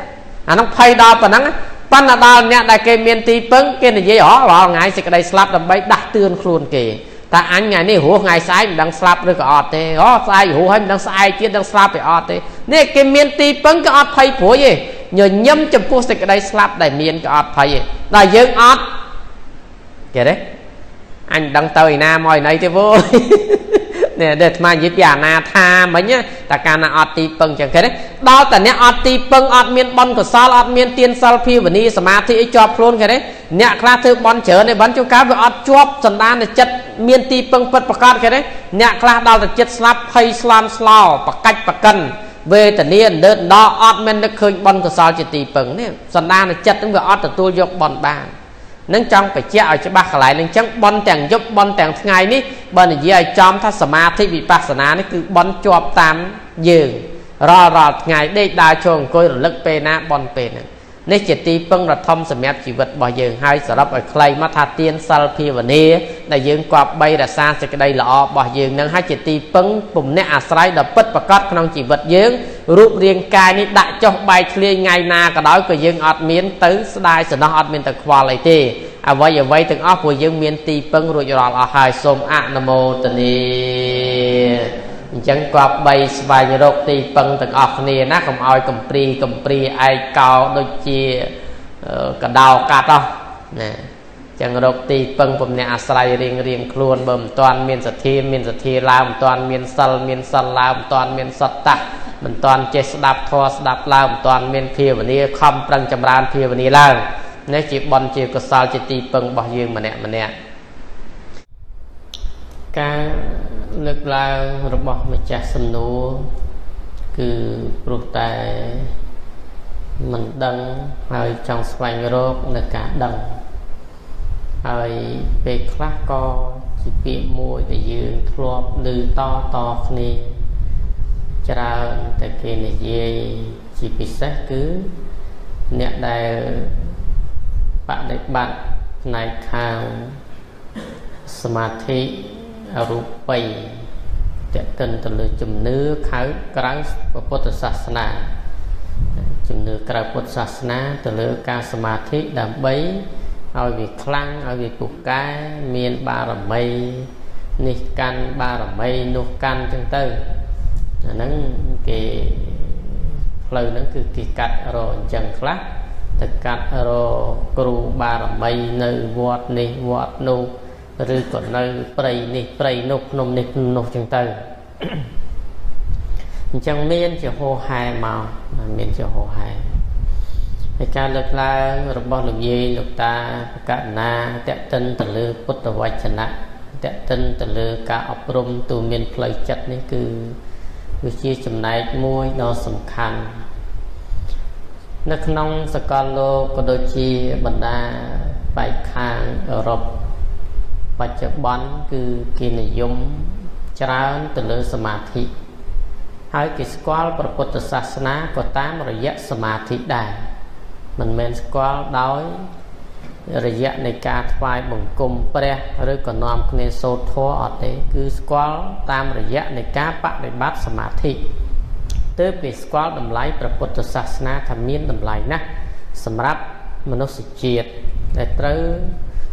អាហ្នឹងភ័យដល់ប៉ុណ្ណឹងប៉ុន្តែដល់អ្នកដែលគេមានទីពឹងគេនិយាយអរាល់ថ្ងៃសេចក្តីស្លាប់ដើម្បីដាស់តឿនខ្លួនគេតែអញថ្ងៃនេះរស់ថ្ងៃស្អែកមិនដឹងស្លាប់ឬក៏អត់ទេអូស្អែករស់ហើយមិនដឹងស្អែកទៀតដឹងស្លាប់ឬអត់ទេនេះគេមានទីពឹងក៏អត់ភ័យព្រួយទេញញឹមចំពោះសេចក្តីស្លាប់ដែលមានក៏អត់ភ័យទេដល់យើងអត់គេទេ អញដឹងទៅឯណាមកឯណីទេវោនេះដែលអាត្មានិយាយពីអាណាថាមិញតែកាលណាអត់ទីពឹងចឹងគេដល់តែអ្នកអត់ទីពឹងអត់មានបនកសលអត់មានទានសិលភាវនីសមាធិអីជាប់ខ្លួនគេទេអ្នកខ្លះធ្វើបនច្រើនឯបនជួនកាលវាអត់ជាប់សន្តានចិត្តមានទីពឹងពិតប្រកបគេទេអ្នកខ្លះដល់តែចិត្តស្លាប់ភ័យស្លន់ស្លោប្រកាច់ប្រកិនវេទនាដឺតដកអត់មាននឹកឃើញបនកសលជាទីពឹងនេះសន្តានចិត្តនឹងវាអត់ទទួលយកបនបាន នឹងចង់បញ្ជាក់ឲ្យច្បាស់កន្លែងនឹងចឹងបនទាំងយប់បនទាំងថ្ងៃនេះបើនិយាយឲ្យចំថាសមាធិវិបស្សនានេះគឺបនជាប់តាមយើងរាល់រាល់ថ្ងៃដេកដើរចូលអង្គុយរលឹកពេលណាបនពេលហ្នឹងនេះជាទីពឹងដ៏ធំសម្រាប់ជីវិតរបស់យើងហើយសរុបឲ្យខ្លីមកថាទានសិលភាវនាដែលយើងគប្បីរក្សាសេចក្តីល្អរបស់យើងនឹងហើយជាទីពឹងពំនាក់អាស្រ័យដ៏ពិតប្រាកដក្នុងជីវិតយើង រូបរាងកាយនេះដាក់ចុះបែកធ្លាយថ្ងៃណាក៏ដោយក៏យើងអត់មានទៅស្ដាយសំណោះអត់មានទៅខ្វល់អីទេអ្វីអ្វីទាំងអស់ព្រោះយើងមានទីពឹងរួចរាល់អស់ហើយសូមអនុមោទនាអញ្ចឹងគប្បីស្វែងរកទីពឹងទាំងអស់គ្នាណាកុំឲ្យកំព្រីកំព្រីឯកោដូចជាកដោកាត់អស់ណា ចឹងរកទីពឹងពំនាក់អាស្រ័យរៀងរៀងខ្លួនបើមិនទាន់មានសទ្ធាមានសទ្ធាឡើងមិនទាន់មានសិលមានសិលឡើងមិនទាន់មានសត្តៈមិនទាន់ចេះស្ដាប់ធម៌ស្ដាប់ឡើងមិនទាន់មានភាវនាខំប្រឹងចម្រើនភាវនាឡើងនេះជាបនជាកុសលជាទីពឹងរបស់យើងម្នាក់ម្នាក់ការលើកឡើងរបស់ម្ចាស់សំណួរគឺព្រោះតែមិនដឹងហើយចង់ស្វែងរកនៅការដឹង ហើយពេលខ្លះក៏ជាពាក្យមួយដែលយើងធ្លាប់ឮតតគ្នាច្រើនតែគេនិយាយជាពិសេសគឺអ្នកដែលបដិបត្តិផ្នែកខាងសមាធិរូបិយតេតិនទៅលើជំនឿខៅក្រៅពុទ្ធសាសនាជំនឿក្រៅពុទ្ធសាសនាទៅលើការសមាធិដើម្បី ឲ្យវាខ្លាំងឲ្យវាពូកែមានបារមីនេះកាន់បារមីនោះកាន់ចឹងទៅអាហ្នឹងគេផ្លូវហ្នឹងគឺគេកាត់រអញ្ចឹងខ្លះទៅកាត់រគ្រូបារមីនៅវត្តនេះវត្តនោះឬក៏នៅព្រៃនេះព្រៃនោះភ្នំនេះភ្នំនោះចឹងទៅអញ្ចឹងមានជាហោហែមកមានជាហោហែ ហើយការលើកឡើងរបស់លោកយាយលោកតាបកណាតេតិនទៅលើពុទ្ធវចនៈតេតិនទៅលើការអប់រំទូមានផ្លូវចិត្តនេះគឺវាជាចំណែកមួយដ៏សំខាន់នៅក្នុងសកលលោកក៏ដូចជាបណ្ដាបែកខាងអឺរ៉ុបបច្ចុប្បន្នគឺគេនិយមច្រើនទៅលើសមាធិហើយគេស្គាល់ព្រះពុទ្ធសាសនាក៏តាមរយៈសមាធិដែរ មិនមែនស្គាល់ដោយរយៈនៃការថ្វាយបង្គំព្រះឬក៏នាំគ្នាសូត្រធម៌អត់ទេ គឺស្គាល់តាមរយៈនៃការបដិបត្តិសមាធិទើបគេស្គាល់តម្លៃព្រះពុទ្ធសាសនាថាមានតម្លៃណាស់សម្រាប់មនុស្សជាតិដែលត្រូវ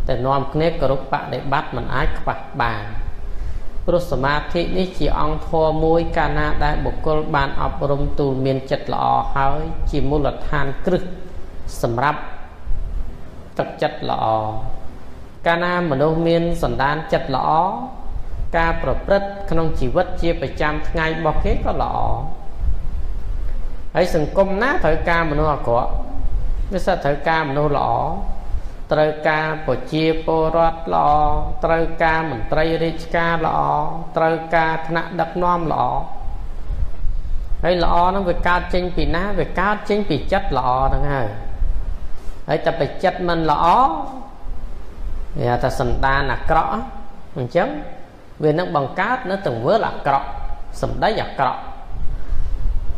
តែនាំគ្នាគោរពបដិបត្តិមិនអាចខ្វះបានព្រោះសមាធិនេះជាអង្គធម៌មួយកាលណាដែលបុគ្គលបានអប់រំទូលមានចិត្តល្អហើយជាមូលដ្ឋានគ្រឹះ សម្រាប់ទឹកចិត្តល្អកាលណាមនុស្សមានសន្តានចិត្តល្អការប្រព្រឹត្តក្នុងជីវិតជាប្រចាំថ្ងៃរបស់គេក៏ល្អហើយសង្គមណាត្រូវការមនុស្សអាក្រក់វាសិតត្រូវការមនុស្សល្អត្រូវការប្រជាពលរដ្ឋល្អត្រូវការមន្ត្រីរាជការល្អត្រូវការថ្នាក់ដឹកនាំល្អហើយល្អហ្នឹងវាកើតចេញពីណាវាកើតចេញពីចិត្តល្អហ្នឹងហើយ ហើយតែបចិត្តមិនល្អគេហៅថាសន្តានអាក្រក់អញ្ចឹងវានឹងបង្កើតនៅទង្វើអាក្រក់សម្ដីអាក្រក់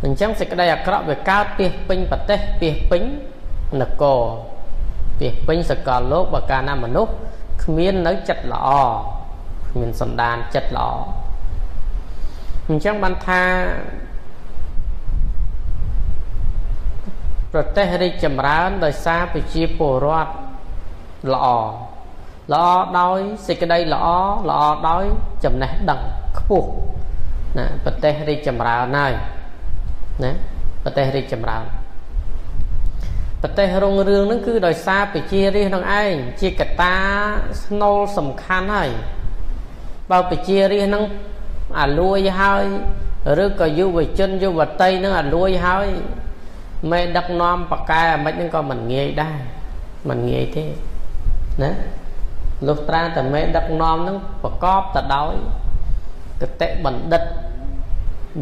អញ្ចឹងសេចក្តីអាក្រក់វាកើតពីពេញប្រទេសពីពេញនគរពីពេញសកលលោកបើកាលណាមនុស្សគ្មាននៅចិត្តល្អគ្មានសន្តានចិត្តល្អអញ្ចឹងបានថា ប្រទេសរីកចម្រើនដោយសារប្រជាពលរដ្ឋល្អល្អដោយសេចក្តីល្អល្អដោយចំណេះដឹងខ្ពស់ណាប្រទេសរីកចម្រើនហើយណាប្រទេសរីកចម្រើនប្រទេសរុងរឿងហ្នឹងគឺដោយសារប្រជារាស្ត្រនឹងឯងជាកត្តាស្នូលសំខាន់ហើយបើប្រជារាស្ត្រហ្នឹងអាលួយហើយឬក៏យុវជនយុវតីហ្នឹងអាលួយហើយ មេដឹកនាំបកែអាម៉េចហ្នឹងក៏មិនងាយដែរមិនងាយទេណាលុះត្រាតែមេដឹកនាំហ្នឹងប្រកបទៅដោយកតិបណ្ឌិត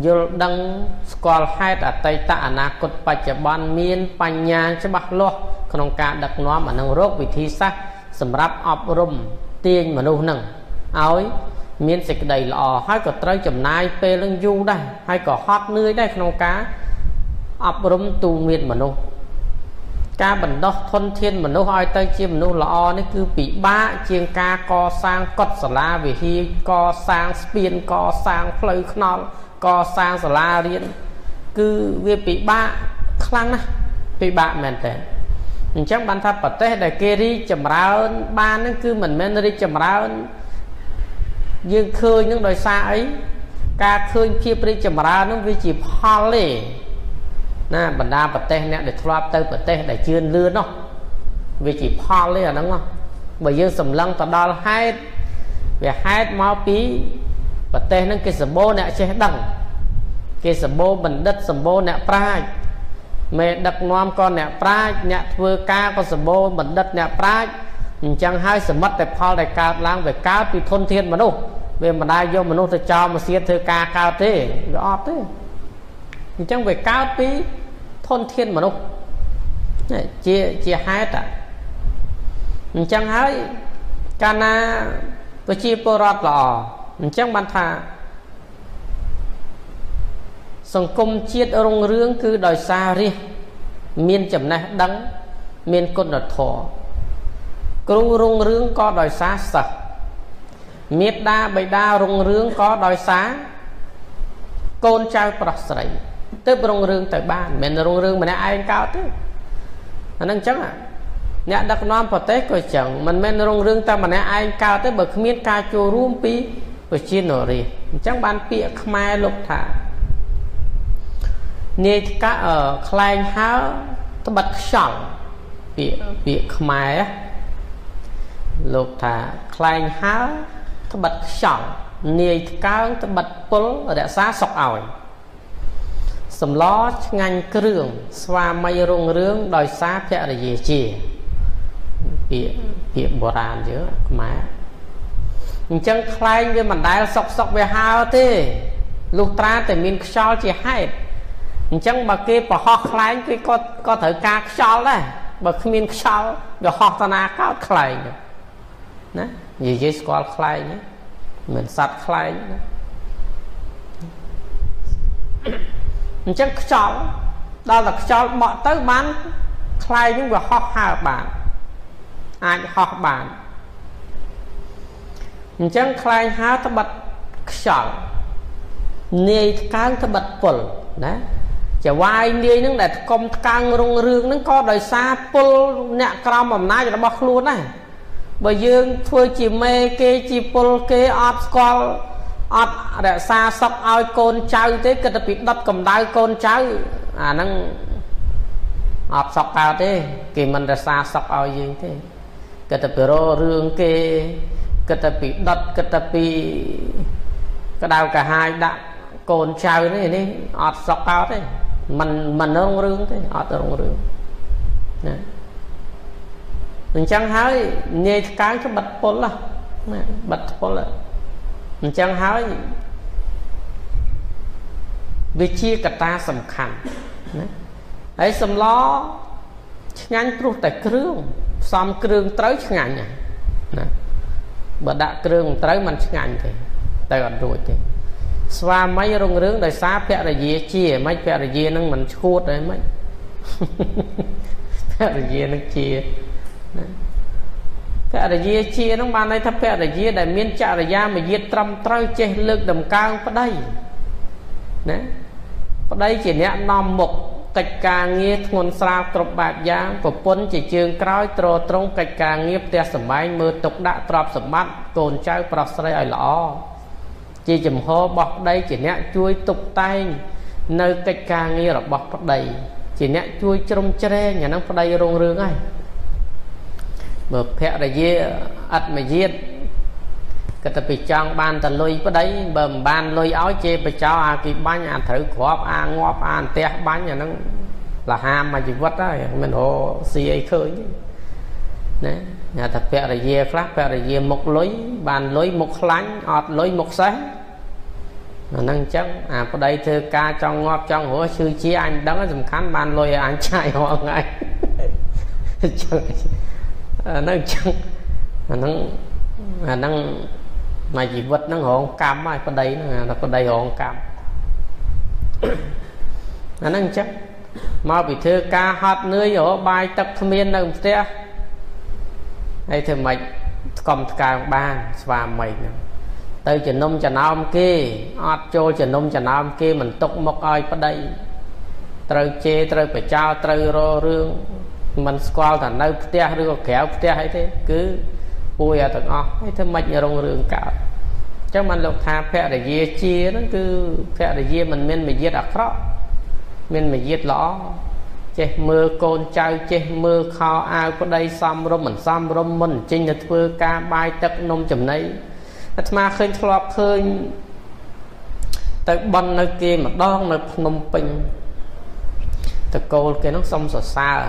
យល់ដឹងស្គាល់ហេតុអតីតអនាគតបច្ចុប្បន្នមាន បញ្ញាច្បាស់លាស់ក្នុងការដឹកនាំអានឹងរោគវិធីសាស្ត្រសម្រាប់អប់រំទាញមនុស្សនឹងឲ្យមានសេចក្តីល្អហើយក៏ត្រូវចំណាយពេលនឹងយូរដែរហើយក៏ហត់នឿយដែរក្នុងការ អប់រំទូមានមនុស្សការបណ្ដោះធនធានមនុស្សឲ្យទៅជាមនុស្សល្អនេះគឺពិបាកជាងការកសាងកុដិសាលាវិហារកសាងស្ពានកសាងផ្លូវថ្នល់កសាងសាលារៀនគឺវាពិបាកខ្លាំងណាស់ពិបាកមែនតើអញ្ចឹងបានថាប្រទេសដែលគេរីចម្រើន បានហ្នឹងគឺមិនមែនរីចម្រើន យើងឃើញនឹងដោយសារអីការឃើញភាពរីចម្រើននឹងវាជាផលទេ ណាបណ្ដាប្រទេសអ្នកដែលធ្លាប់ទៅប្រទេសដែលជឿនលឿននោះវាជាផលទេអាហ្នឹងបើយើងសម្លឹងទៅដល់ហេតុវាហេតុមកពីប្រទេសហ្នឹងគេសម្បូរអ្នកចេះដឹងគេសម្បូរបណ្ឌិតសម្បូរអ្នកប្រាជ្ញមេដឹកនាំក៏អ្នកប្រាជ្ញអ្នកធ្វើការក៏សម្បូរបណ្ឌិតអ្នកប្រាជ្ញអញ្ចឹងហើយសមិទ្ធតែផលដែលកើតឡើងវាកើតពីធនធានមនុស្សវាមិនដែលយកមនុស្សទៅចោលមកសៀតធ្វើការកើតទេវាអត់ទេ អញ្ចឹងវាកើតពីធនធានមនុស្សជាជាហេតុអញ្ចឹងហើយកាលណាប្រជាពលរដ្ឋល្អអញ្ចឹងបានថាសង្គមជាតិរុងរឿងគឺដោយសាររាជមានចំណេះដឹង មានគុណធម៌គ្រូរុងរឿងក៏ដោយសារសិស្សមេត្តាបិតារុងរឿងក៏ដោយសារកូនចៅប្រុសស្រី ទើបរុងរឿងទៅបានមិនមែនរុងរឿងម្នាក់ឯងកើតទេអាហ្នឹងអញ្ចឹងអ្នកដឹកនាំប្រទេសក៏អញ្ចឹងមិនមែនរុងរឿងតែម្នាក់ឯងកើតទេបើគ្មានការចូលរួមពីប្រជានរាអញ្ចឹងបានពាក្យខ្មែរលោកថានាយកខ្លែងហើត្បិតខ្យល់ពាក្យពាក្យខ្មែរលោកថាខ្លែងហើត្បិតខ្យល់នាយថ្កើងត្បិតពុលរក្សាសុខឲ្យ សម្លឆ្ងាញ់គ្រឿងស្វាមីរុងរឿងដោយសារភរិយាជាពាក្យពាក្យបុរាណយើខ្មែរអញ្ចឹងខ្លែងវាមិនដែលសុកសុកវាហើទេលុះត្រាតែមានខ្យល់ជាហេតុអញ្ចឹងបើគេប្រហោះខ្លែងគេក៏ក៏ត្រូវការខ្យល់ដែរបើគ្មានខ្យល់វាហោះតាណាកោតខ្លែងណានិយាយស្គាល់ខ្លែងមិនសត្វខ្លែងណា អញ្ចឹងខ្យល់ដល់តែខ្យល់បក់ទៅបានខ្លែងនឹងវាហោះហើរបានអាចហោះបានអញ្ចឹងខ្លែងហើរត្បិតខ្យល់នាយថ្កើងត្បិតពុលណាចវាយនាយនឹងដែលថ្កុំថ្កើងរុងរឿងនឹងក៏ដោយសារពុលអ្នកក្រមអំណាចរបស់ខ្លួនដែរបើយើងធ្វើជាមេគេជាពលគេអត់ស្គាល់ អត់រក្សាសុខឲ្យកូនចៅទេគិតតែពីដុតកម្ដៅកូនចៅអាហ្នឹងអត់សុខកើតទេ គេមិនរក្សាសុខឲ្យយើងទេគិតតែពីររឿងគេគិតតែពីដុតគិតតែពីក្តៅកាហាយដាក់កូនចៅនេះនេះអត់សុខកើតទេមិនមិនរងរឿងទេអត់រងរឿងណាអញ្ចឹងហើយនាយថ្កើងក៏បិទពុលណាបិទពុល អញ្ចឹងហើយវាជាកត្តាសំខាន់ណាហើយសម្លឆ្ងាញ់ព្រោះតែគ្រឿងផ្សំគ្រឿងត្រូវឆ្ងាញ់ណាបើដាក់គ្រឿងមិនត្រូវมันឆ្ងាញ់ទេទៅអត់រួចទេស្វាមីរុងរឿងដោយសារភរិយាជាមិនភរិយានឹងមិនឈួតទេមិនភរិយានឹងជាណា ភរិយាជានឹងបានន័យថាភរិយាដែលមានចរិយាមយាទត្រឹមត្រូវចេះលើកដំកើងប្តីណាប្តីជាអ្នកនាំមុខកិច្ចការងារធ្ងន់ស្រាលគ្រប់បែបយ៉ាងប្រពន្ធជាជើងក្រោយត្រត្រង់កិច្ចការងារផ្ទះសម្បែងមើលទុកដាក់ទ្រព្យសម្បត្តិកូនចៅប្រុសស្រីឲ្យល្អជាចំហរបស់ប្តីជាអ្នកជួយតុបតែងនៅកិច្ចការងាររបស់ប្តីជាអ្នកជួយជ្រោមជ្រែងអាហ្នឹងប្តីរងរឿងហើយ បើភរិយាអត់មយាតគាត់ទៅពីចង់បានតលុយប្តីបើមិនបានលុយឲ្យជេបចោអាគីបាញ់អាត្រូវក្របអាងាប់អាអន្ទះបាញ់អាហ្នឹងលហាមមួយជីវិតហើយមិនរស៊ីអីឃើញណាញ៉ាថាភរិយាខ្លះភរិយាមុខលុយបានលុយមុខខ្លាញ់អត់លុយមុខសេះអាហ្នឹងអញ្ចឹងអាប្តីធ្វើការចង់ងាប់ចង់រស់ឈឺជាអញដឹងសំខាន់បានលុយឲ្យអញចាយរាល់ថ្ងៃអញ្ចឹងអាហ្នឹងអញ្ចឹងអាហ្នឹងអាហ្នឹងមួយជីវិតហ្នឹងរងកម្មហើយប្តីហ្នឹងអាប្តីរងកម្មអាហ្នឹងអញ្ចឹងមកពីធ្វើការហត់នឿយរបាយទឹកគ្មាននៅផ្ទះហើយធ្វើម៉េចស្កំថ្កើងបានស្វាមីហ្នឹងទៅចំណុំចំណោមគេអត់ចូលចំណុំចំណោមគេមិនຕົកមុខឲ្យប្តីត្រូវជេរត្រូវបចោត្រូវររឿង មិនស្គាល់ថានៅផ្ទះឬក៏ក្រៅផ្ទះអីទេ គឺពួយអាទាំងអស់ហើយធ្វើម៉េចរងរឿងកើតអញ្ចឹងបានលោកថាភរិយាជាហ្នឹងគឺភរិយាមិនមានមយាទអាក្រក់មានមយាទល្អចេះមើលកូនចៅចេះមើលខោអាវប្តីសំរុំមិនសំរុំមិនចេញទៅធ្វើការបាយទឹកនំចំណីអាត្មាឃើញធ្លាប់ឃើញទៅបន់នៅគេម្ដងនៅភ្នំពេញតកូលគេនោះសុំសរសើរ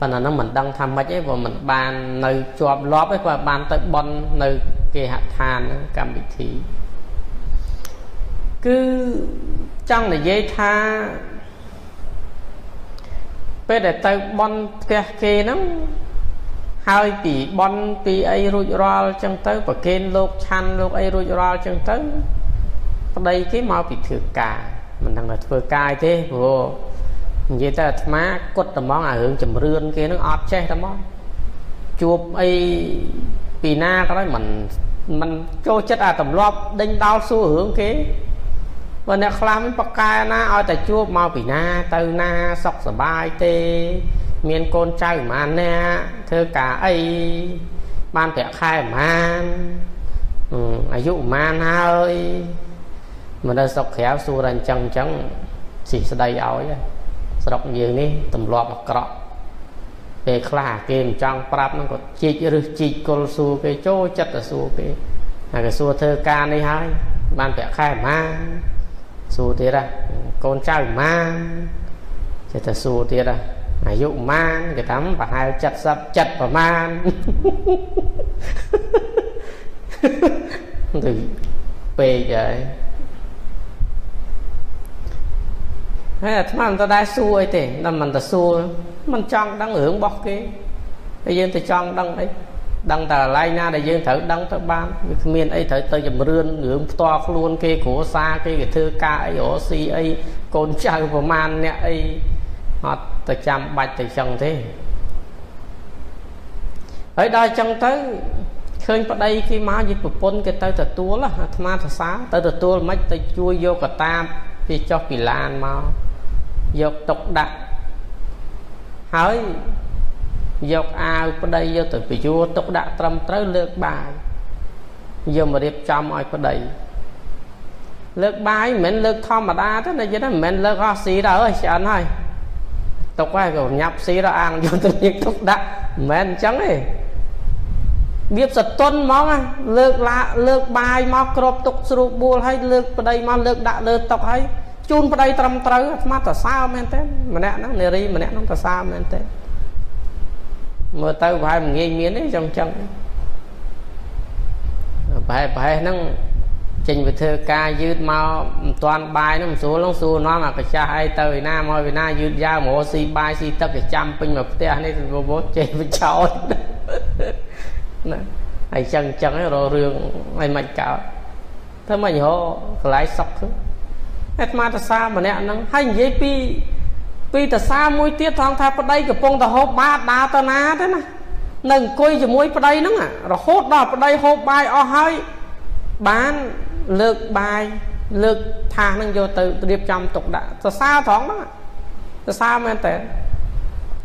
ប៉ុន្តែហ្នឹងមិនដឹងថាម៉េចទេព្រោះមិនបាននៅជាប់លាប់ទេព្រោះបានទៅបន់នៅគេហដ្ឋានហ្នឹងកម្មវិធីគឺចង់និយាយថាពេលដែលទៅបន់ផ្ទះគេហ្នឹងហើយពីបន់ពីអីរួចរាល់ចឹងទៅប្រគេនលោកឆាន់លោកអីរួចរាល់ចឹងទៅប្តីគេមកពីធ្វើការមិនដឹងថាធ្វើការទេព្រោះ និយាយទៅអាត្មាគត់ត្មងអារឿងចម្រឿនគេនឹងអត់ចេះត្មងជួបអីពីណាក៏ដោយមិនមិនចូលចិត្តអាទម្លាប់ដេញដោលសួររឿងគេបើអ្នកខ្លះមិនបកកែណាឲ្យតែជួបមកពីណាទៅណាសុខសบายទេ មានកូនចៅប្រហែលអ្នកធ្វើការអីបានប្រាក់ខែប្រហែលអាយុប្រហែលហើយមិនដល់សុខក្រៅសួរតែអញ្ចឹងអញ្ចឹងស៊ីស្ដីឲ្យ ស្រុកយើងនេះទម្លាប់អាក្រក់ពេលខ្លះគេមិនចង់ប្រាប់ហ្នឹងក៏ជីករឹសជីកគល់សួរគេចូលចិត្តទៅសួរគេហើយក៏សួរធ្វើការនេះហើយបានប្រាក់ខែប្រហែលសួរទៀតហ่ะកូនចៅប្រហែលចេះតែសួរទៀតហ่ะអាយុប្រហែលគេថាប្រហែល70ចិត្តប្រហែលទៅពេកហើយ ហើយអាត្មាមិនទៅដែរសួរអីទេដល់មិនទៅសួរមិនចង់ដឹងរឿងរបស់គេហើយយើងទៅចង់ដឹងអីដឹងតែកន្លែងណាដែលយើងត្រូវដឹងទៅបានវាគ្មានអីត្រូវទៅចម្រឿនរឿងផ្ទាល់ខ្លួនគេគ្រួសារគេគេធ្វើការអីរស៊ីអីកូនចៅប្រមាណអ្នកអីអត់ទៅចាំបាច់ទៅចឹងទេហើយដល់ចឹងទៅឃើញប្តីគេមកយីប្រពន្ធគេទៅទទួលអាត្មាសរសើរទៅទទួលមិនទៅជួយយកកតាពីចុះពីឡានមក យកទុកដាក់ហើយយកអាវប្តីយកទៅពយួរទុកដាក់ត្រឹមត្រូវលើកបាយយកមករៀបចំឲ្យប្តីលើកបាយមិនមែនលើកធម្មតាទេណាយល់ទេមិនមែនលើកអស់ស៊ីដល់អើយឆ្អិនហើយទុកហើយក៏ញ៉ាប់ស៊ីដល់អាងយកទៅរៀបទុកដាក់មិនមែនអញ្ចឹងទេបៀបសតុនហ្មងលើកឡាលើកបាយមកគ្របទុកស្រួលបួលហើយលើកប្តីមកលើកដាក់លើតុកហើយ ជូនប្តីត្រឹមត្រូវអាត្មាតសើមែនទេម្នាក់ហ្នឹងនារីម្នាក់ហ្នឹងតសើមែនទេមើលទៅប្រហែលមិនងាយមានទេចឹងចឹងប្រហែលប្រហែលហ្នឹងចេញទៅធ្វើការយឺតមកមិនតាន់បាយហ្នឹងមិនស្រួលហ្នឹងស្រួលនាំអាកាចាស់អីទៅឯណាមកឯណាយឺតយ៉ាវមកស៊ីបាយស៊ីទឹកទៅចាំពេញមកផ្ទះនេះទៅបោះចេះបញ្ចោតណាហើយចឹងចឹងរករឿងឲ្យមិនកើតធ្វើមិនរកកន្លែងសុកគឺ អាត្មាតសាម្នាក់ហ្នឹងហើយនិយាយពីពីតសាមួយទៀតថងថាប្តីកំពុងតែហូបបាតដើរទៅណាទេណានៅអង្គុយជាមួយប្តីហ្នឹងរហូតដល់ប្តីហូបបាយអស់ហើយបានលើកបាយលើកថាសហ្នឹងយកទៅរៀបចំទុកដាក់សរសើរត្រង់ហ្នឹងសរសើរមែនតើ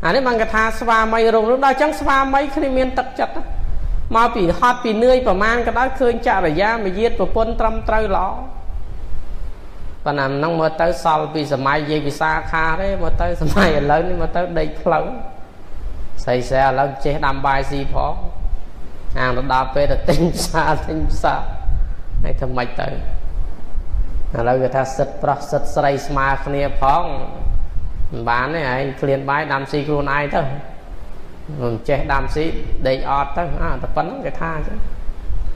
អានេះបានគេថាស្វាមីរងនោះដល់អញ្ចឹងស្វាមីគ្នាមានទឹកចិត្តមកពីហត់ពីនឿយប្រមាណក៏ដោយឃើញចរិយាមយាទប្រពន្ធត្រឹមត្រូវល្អ ប៉ុន្តែហ្នឹងមើលទៅសល់ពីសម័យយាយវិសាខាទេមើលទៅសម័យឥឡូវនេះមើលទៅដេកផ្លូវស្រីស្រីឥឡូវចេះដាំបាយស៊ីផងអាងទៅដល់ពេលទៅទិញផ្សារទិញផ្សារហើយធ្វើម៉េចទៅឥឡូវគេថាសិតប្រុសសិតស្រីស្មើគ្នាផងមិនបានទេឯងឃ្លានបាយដាំស៊ីខ្លួនឯងទៅមិនចេះដាំស៊ីដេកអត់ទៅអាតែប៉ុណ្្នឹងគេថាអញ្ចឹង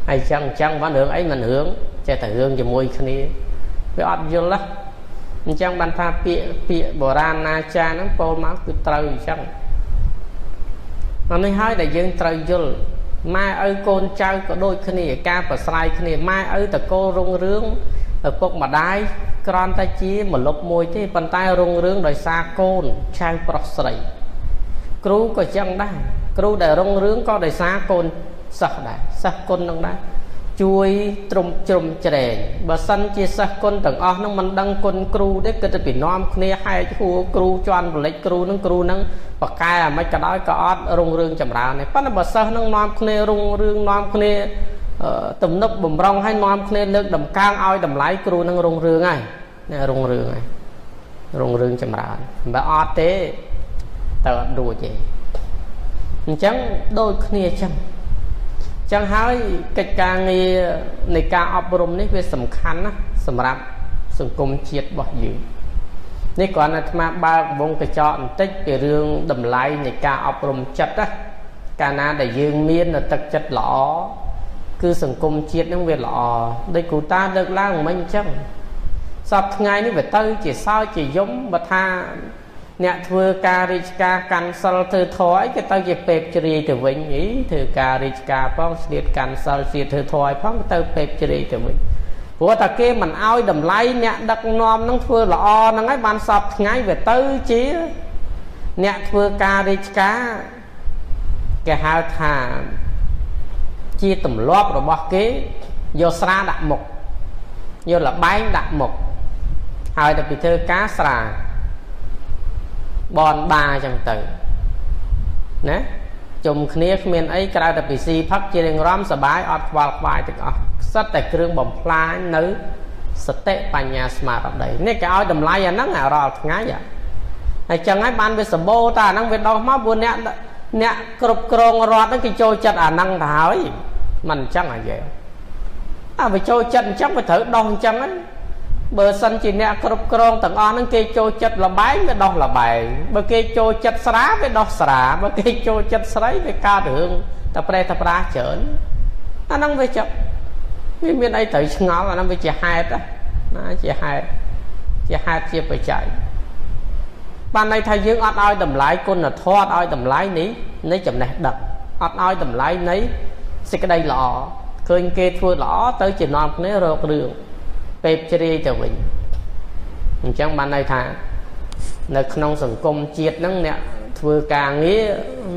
ហើយចឹងអញ្ចឹងបានរឿងអីមិនរឿងចេះតែរឿងជាមួយគ្នា វាអត់យល់ណាអញ្ចឹងបានថាពាក្យពាក្យបុរាណណាចាហ្នឹងពោលមកគឺត្រូវអញ្ចឹងអានេះហើយដែលយើងត្រូវយល់ម៉ែឪកូនចៅក៏ដូចគ្នាការប្រស្រ័យគ្នាម៉ែឪតកូលរុងរឿងឪពុកម្ដាយគ្រាន់តែជាមលុបមួយទេប៉ុន្តែរុងរឿងដោយសារកូនឆៅប្រុសស្រី គ្រូក៏ចឹងដែរគ្រូដែលរុងរឿងក៏ដោយសារកូនសិស្សដែរសិស្សគុណនឹងដែរ ជួយទ្រំជ្រំជ្រែងបើសិនជាសិស្សគុណទាំងអស់នឹងមិនដឹងគុណគ្រូទេគិតតែពីនាំគ្នាហែកហួរគ្រូជន់បលិចគ្រូនឹងគ្រូនឹងបកកែអាមិនក៏ដោយក៏អត់រុងរឿងចម្រើនទេប៉ុន្តែបើសិស្សនឹងនាំគ្នារុងរឿងនាំគ្នាទំនប់បំរុងឲ្យនាំគ្នាលើកដំកើងឲ្យតម្លៃគ្រូនឹងរុងរឿងហើយណារុងរឿងហើយរុងរឿងចម្រើនបើអត់ទេតើអត់រួចទេអញ្ចឹងដូចគ្នាអញ្ចឹង ចឹងហើយកិច្ចការងារនៃការអប់រំនេះវាសំខាន់ណាស់សម្រាប់សង្គមជាតិរបស់យើងនេះគ្រាន់តែអាត្មាបើកវងកញ្ចក់បន្តិចពីរឿងតម្លៃនៃការអប់រំចិត្តណាកាលណាដែលយើងមានទឹកចិត្តល្អគឺសង្គមជាតិនឹងវាល្អដូចគ្រូតាលើកឡើងមិនអញ្ចឹងសពថ្ងៃនេះវាទៅជាសោជាយំបើថា អ្នកធ្វើការរាជការកាន់សិលធ្វើធម៌អីក៏ទៅជាពេបជ្រាយទៅវិញអីធ្វើការរាជការផងស្លៀតកាន់សិលស្លៀតធ្វើធម៌អីផងទៅពេបជ្រាយទៅវិញព្រោះតែគេមិនអោយតម្លៃអ្នកដឹកនាំនឹងធ្វើល្អហ្នឹងហើយបានសពថ្ងៃវាទៅជាអ្នកធ្វើការរាជការគេហៅថាជាទម្លាប់របស់គេយកស្រាដាក់មុខយកលបែងដាក់មុខហើយទៅពីធ្វើការស្រា បនបាអញ្ចឹងទៅណាជុំគ្នាគ្មានអីក្រៅតែពីស៊ីផឹកជារៀងរំសបាយអត់ខ្វល់ខ្វាយទាំងអស់សិតតែគ្រឿងបំផ្លាញនៅសតិបញ្ញាស្មារតីនេះគេឲ្យតម្លៃអាហ្នឹងរាល់ថ្ងៃហើយចឹងហើយបានវាសម្បូរតែអាហ្នឹងវាដោះមកព្រោះអ្នកអ្នកគ្រប់គ្រងរដ្ឋហ្នឹងគេចូលចិត្តអាហ្នឹងទៅហើយមិនអញ្ចឹងអាយេអាវាចូលចិត្តអញ្ចឹងវាត្រូវដោះអញ្ចឹងហ្នឹង បើសិនជាអ្នកគ្រប់គ្រងទាំងអស់ហ្នឹងគេចូលចិត្តលបែងវាដោះលបែងបើគេចូលចិត្តស្រាវាដោះស្រាបើគេចូលចិត្តស្រីវាកើតរឿងតែប្រេះតែប្រាសច្រើនអាហ្នឹងវាចាប់វាមានអីត្រូវឆ្ងល់អាហ្នឹងវាជាហេតុណាជាហេតុជាហេតុជាបច្ច័យបានន័យថាយើងអត់ឲ្យតម្លៃគុណធម៌អត់ឲ្យតម្លៃនេះនៃចំណេះដឹងអត់ឲ្យតម្លៃនៃសេចក្តីល្អឃើញគេធ្វើល្អទៅជានាំគ្នារករឿង ពេបជ្រាយទៅវិញអញ្ចឹងបានន័យថា នៅក្នុងសង្គមជាតិហ្នឹងអ្នកធ្វើការងារ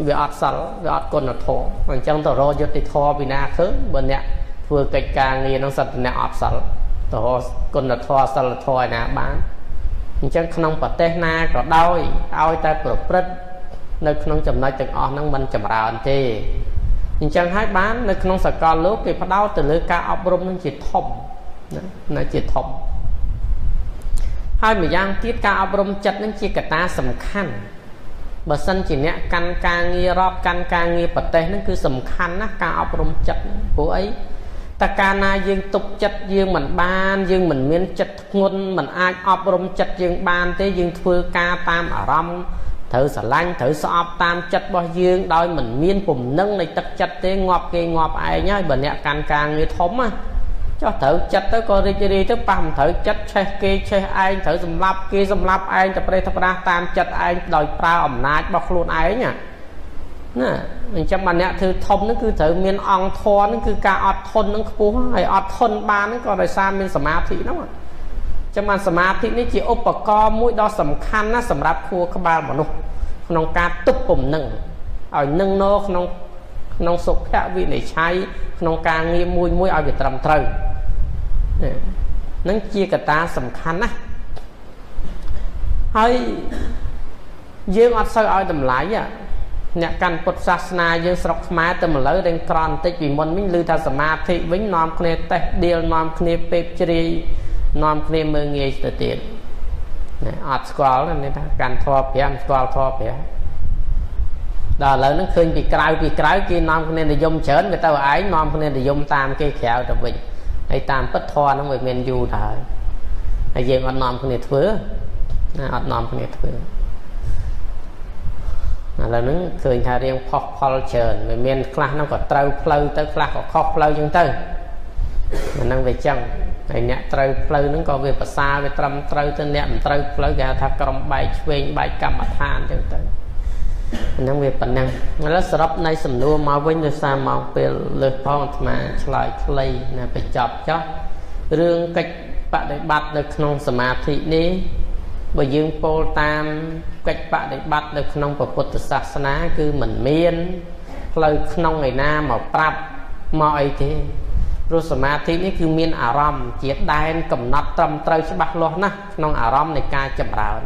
វាអត់សិលវាអត់គុណធម៌អញ្ចឹងទៅរកយុត្តិធម៌ពីណាឃើញបើអ្នកធ្វើកិច្ចការងារហ្នឹងសិតតែអ្នកអត់សិលទៅរកគុណធម៌សិលធម៌ឯណាបានអញ្ចឹងក្នុងប្រទេសណាក៏ដោយឲ្យតែប្រព្រឹត្តនៅក្នុងចំណុចទាំងអស់ហ្នឹងมันចម្រើនទេអញ្ចឹងហើយបាននៅក្នុងសកលលោកគេផ្ដោតទៅលើការអប់រំនឹងជាធំ ណាជាធំហើយម្យ៉ាងទៀតការអប់រំចិត្តនឹងជាកត្តាសំខាន់បើសិនជាអ្នកកាន់ការងាររອບកាន់ការងារប្រទេសនឹងគឺសំខាន់ណាស់ការអប់រំចិត្តព្រោះអីតើកាលណាយើងទប់ចិត្តយើងមិនបាន យើងមិនមានចិត្តធ្ងន់មិនអាចអប់រំចិត្តយើងបានទេយើងធ្វើការតាមអារម្មណ៍ត្រូវស្រឡាញ់ត្រូវស្អប់តាមចិត្តរបស់យើងដោយមិនមានពំនឹងនៃទឹកចិត្តទេងាប់គេងាប់ឯងហើយបើអ្នកកាន់ការងារធំណា ចុះត្រូវចិត្តទៅក៏រីករាយទៅប៉ះមិនត្រូវចិត្តឆេះគេឆេះឯងត្រូវសម្លាប់គេសម្លាប់ឯងទៅប្រេះទៅប្រាស់តាមចិត្តឯងដោយប្រើអំណាចរបស់ខ្លួនឯងណាណាអញ្ចឹងបើអ្នកធ្វើធំហ្នឹងគឺត្រូវមានអង្គធរហ្នឹងគឺការអត់ធន់ហ្នឹងខ្ពស់ហើយអត់ធន់បានហ្នឹងក៏ដោយសារមានសមាធិហ្នឹងចឹងបានសមាធិនេះជាឧបករណ៍មួយដ៏សំខាន់ណាស់សម្រាប់ខួរក្បាលមនុស្សក្នុងការទប់ពំនឹងឲ្យនឹងណក្នុង ក្នុងសុភវិនិច្ឆ័យក្នុងការងារមួយមួយឲ្យវាត្រឹមត្រូវនឹងជាកត្តាសំខាន់ណាស់ហើយយើងអត់សូវឲ្យតម្លៃអ្នកកាន់ពុទ្ធសាសនាយើងស្រុកខ្មែរទៅម្ល៉េះរៀងក្រន់បន្តិចពីមុនវិញឮថាសមាធិវិញនាំគ្នាតេះដៀលនាំគ្នាពេបជ្រាយនាំគ្នាមើងងាយទៅទៀតអត់ស្គាល់នេះថាកាន់ធម៌5ស្គាល់ធម៌5 ដល់ឥឡូវហ្នឹងឃើញពីក្រៅពីក្រៅគេនាំគ្នានិយមច្រើនវាទៅឯងនាំគ្នានិយមតាមគេក្រៅទៅវិញហើយតាមពិតធម៌ហ្នឹងវាមានយូរទៅហើយហើយយើងអត់នាំគ្នាធ្វើណាអត់នាំគ្នាធ្វើឥឡូវហ្នឹងឃើញថារៀងផុសផលច្រើនវាមានខ្លះហ្នឹងក៏ត្រូវផ្លូវទៅខ្លះក៏ខុសផ្លូវចឹងទៅអាហ្នឹងវាចឹងហើយអ្នកត្រូវផ្លូវហ្នឹងក៏វាប្រសាវាត្រឹមត្រូវទៅអ្នកមិនត្រូវផ្លូវគេហៅថាក្រុមបែកឆ្វេងបែកកម្មដ្ឋានចឹងទៅ ហ្នឹងវាប៉ុណ្ណឹងឥឡូវសរុបនៃសំណួរមកវិញដោយសារមកពេលលើសផងអាត្មាឆ្លើយខ្លីណាបញ្ចប់ចោះរឿងកិច្ចបដិបត្តិនៅក្នុងសមាធិនេះបើយើងពោលតាមកិច្ចបដិបត្តិនៅក្នុងពុទ្ធសាសនាគឺមិនមានផ្លូវក្នុងឯណាមកប្រាប់មកអីទេព្រោះសមាធិនេះគឺមានអារម្មណ៍ជាដែនកំណត់ត្រឹមត្រូវច្បាស់លាស់ណាស់ក្នុងអារម្មណ៍នៃការចម្រើន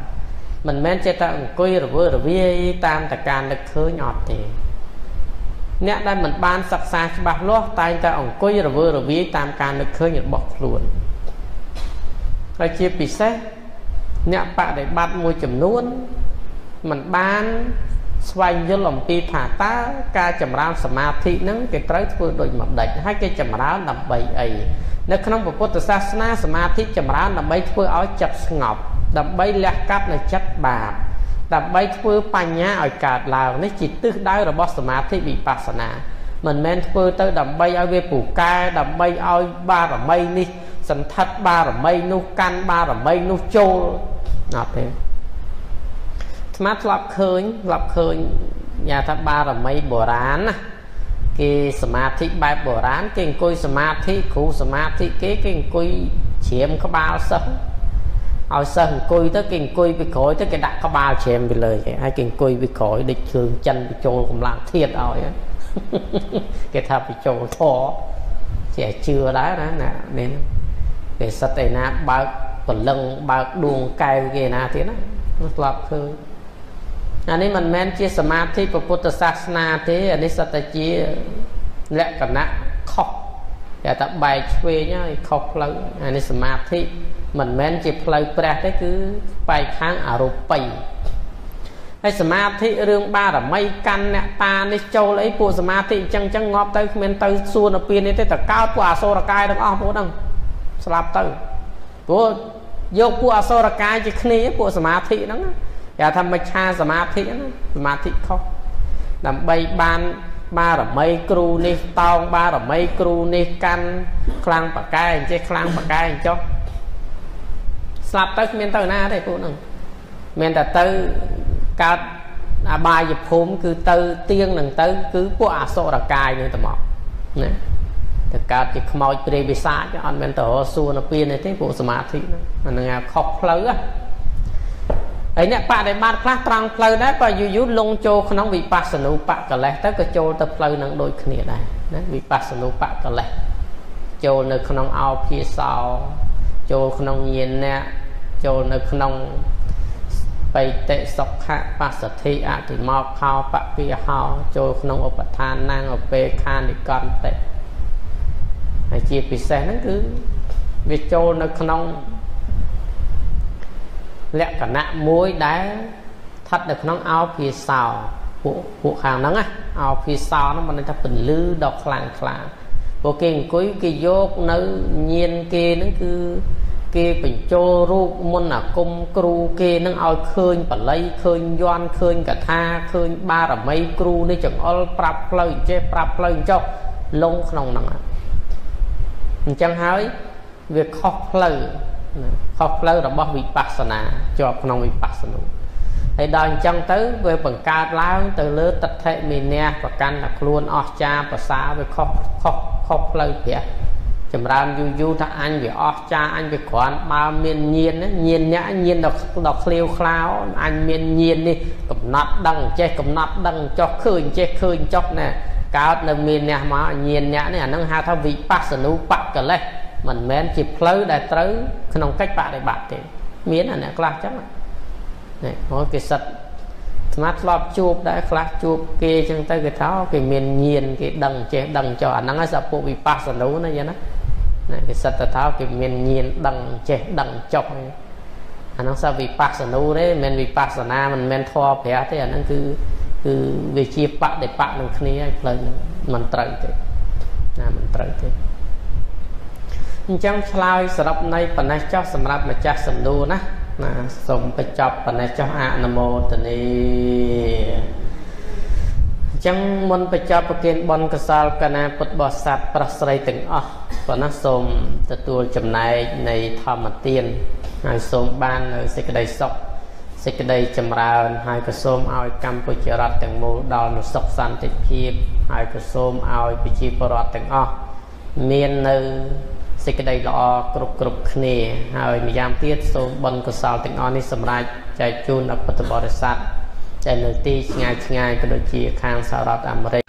មិនមែនចេះតែអង្គុយរវើរវាយតាមតការនឹកឃើញអត់ទេអ្នកដែលមិនបានសិក្សាច្បាស់លាស់តែងតែអង្គុយរវើរវាយតាមការនឹកឃើញរបស់ខ្លួនហើយជាពិសេសអ្នកបដិបត្តិមួយចំនួនมันបានស្វែងយល់អំពីថាតើការចម្រើនសមាធិនឹងគេត្រូវធ្វើដូចម្ដេចហើយគេចម្រើនដើម្បីអីនៅក្នុងពុទ្ធសាសនាសមាធិចម្រើនដើម្បីធ្វើឲ្យចិត្តស្ងប់ ដើម្បីលះកាត់នៅចិត្តបាបដើម្បីធ្វើបញ្ញាឲ្យកើតឡើងនេះជាទិសដៅរបស់សមាធិវិបស្សនាមិនមែនធ្វើទៅដើម្បីឲ្យវាពូកែដើម្បីឲ្យបារមីនេះសន្ធិដ្ឋបារមីនោះកាន់បារមីនោះចូលអត់ទេស្មាធ្លាប់ឃើញធ្លាប់ឃើញញ៉ាថាបារមីបុរាណណាគេសមាធិបែបបុរាណគេអង្គុយសមាធិគ្រូសមាធិគេគេអង្គុយជ្រាមក្បាលសិស្ស ឲ្យសិស្សអង្គុយទៅគេអង្គុយពីក្រោយទៅគេដាក់ក្បាលជ្រាមពីលើគេហើយគេអង្គុយពីក្រោយដូចជើងចិនបញ្ចូលកម្លាំងធាតឲ្យគេថាបញ្ចូលធរជាជឿដែរណាណានេះគេសិតឯណាបើកពលឹងបើកដួងកែវគេណាទៀតណាស្លាប់ឃើញអានេះមិនមែនជាសមាធិពុទ្ធសាសនាទេអានេះសតតែជាលក្ខណៈខុសគេថាបែកឆ្វេងហើយខុសផ្លូវអានេះសមាធិ មិនមែនជាផ្លូវព្រះទេគឺបែកខាងអរូបីហើយសមាធិរឿងបារមីកាន់អ្នកតានេះចូលអីពួកសមាធិអញ្ចឹងអញ្ចឹងងាប់ទៅគ្មានទៅសួនពៀននេះទេតកើតពួកអសូរកាយទាំងអស់ពួកហ្នឹងស្លាប់ទៅព្រោះយកពួកអសូរកាយជាគ្នាពួកសមាធិហ្នឹងគេថាមច្ឆាសមាធិហ្នឹងសមាធិខុសដើម្បីបានបារមីគ្រូនេះតោងបារមីគ្រូនេះកាន់ខ្លាំងបកែអញ្ចេះខ្លាំងបកែអញ្ចោះ ស្លាប់ទៅគ្មានទៅណាទេពួកហ្នឹងមានតែទៅកើតអបាយភូមិគឺទៅទៀងនឹងទៅ គឺពួកអសុរកាយនឹងទៅមកណាទៅកើតជាខ្មោចព្រាយវិសាចអត់មែនទៅរសួរនៅពៀនទេពួកសមាធិហ្នឹងអានឹងខុសផ្លូវហើយអ្នកបដិបត្តិខ្លះត្រង់ផ្លូវដែរបើយូរយូរលងចូលក្នុងវិបស្សនូបកលេសទៅក៏ចូលទៅផ្លូវនឹងដូចគ្នាដែរណាវិបស្សនូបកលេសចូលនៅក្នុងអោភាសោចូលក្នុងញាណៈ ចូលនៅក្នុងបៃតិសុខៈបស្សទ្ធិអតិមកខោបពាហោចូលក្នុងឧបឋានណាងអពេខានិកន្តិហើយជាពិសេសហ្នឹងគឺវាចូលនៅក្នុងលក្ខណៈមួយដែលស្ថិតនៅក្នុងអោភាសោពួកពួកខាងហ្នឹងណាអោភាសោហ្នឹងមិនថាពន្លឺដ៏ខ្លាំងខ្លាពួកគេអង្គុយគេយកនៅញៀនគេហ្នឹងគឺ គេបញ្ចូលរូបមុនអាគមគ្រូគេនឹងឲ្យឃើញបល័យឃើញយន់ឃើញកថាឃើញបារមីគ្រូនេះចង្អុលប្រាប់ផ្លូវចេះប្រាប់ផ្លូវចុះលងក្នុងហ្នឹងអញ្ចឹងហើយវាខុសផ្លូវខុសផ្លូវរបស់វិបស្សនាជាប់ក្នុងវិបស្សនាហើយដល់អញ្ចឹងទៅវាបង្កើតឡើងទៅលើតថេមេនះប្រកាន់តែខ្លួនអស្ចារភាសាវាខុសខុសខុសផ្លូវព្រះ ចម្រើនយូរយូរថាអញវាអស់ចាអញវាគ្រាន់បើមានញៀនញៀនអ្នកញៀនដល់ដល់ឃ្លាវខ្លៅអញមានញៀននេះកំណត់ដឹងចេះកំណត់ដឹងចុះឃើញចេះឃើញចុះណែកើតនៅមានអ្នកមកញៀនអ្នកនេះអានឹងហៅថាវិបស្សនូបកលេសមិនមែនជាផ្លូវដែលត្រូវក្នុងកិច្ចបដិបត្តិទេ មានអាអ្នកខ្លះចឹងនេះមកគេសិតស្មាតធ្លាប់ជួបដែរខ្លះជួបគេចឹងទៅគេថាគេមានញៀនគេដឹងចេះដឹងចុះអាហ្នឹងឲ្យសពុវិបស្សនូណាចឹងណា ណាគេសិតទៅថាគេមានញៀនដឹងចេះដឹងចុះអាហ្នឹងសវិបស្សនូទេមិនមែនវិបស្សនាមិនមែនធម៌ព្រះទេអាហ្នឹងគឺគឺវាជាបដិបៈនឹងគ្នាហើយផ្លូវហ្នឹងមិនត្រូវទេណាមិនត្រូវទេអញ្ចឹងឆ្លើយសរុបនៃបណេះចោះសម្រាប់ម្ចាស់សំណួរណាណាសូមបញ្ចប់បណេះចោះអនុមោទនី ចឹងមុនបញ្ចប់ប្រគិនបនកសាលកណាពុទ្ធបរិស័ទប្រស្រីទាំងអស់ប៉ុណ្ណាសូមទទួលចំណែកនៃធម្មទានហើយសូមបាននៅសេចក្តីសុខសេចក្តីចម្រើនហើយក៏សូមឲ្យកម្ពុជារដ្ឋទាំងមូលដល់នូវសុខសន្តិភាពហើយក៏សូមឲ្យប្រជាពលរដ្ឋទាំងអស់មាននៅសេចក្តីល្អគ្រប់គ្រប់គ្នាហើយម្យ៉ាងទៀតសូមបនកុសលទាំងអស់នេះសម្រាប់ចែកជូនដល់ពុទ្ធបរិស័ទ ដែលនៅទីឆ្ងាយឆ្ងាយក៏ដូចជាខាងសហរដ្ឋអាមេរិក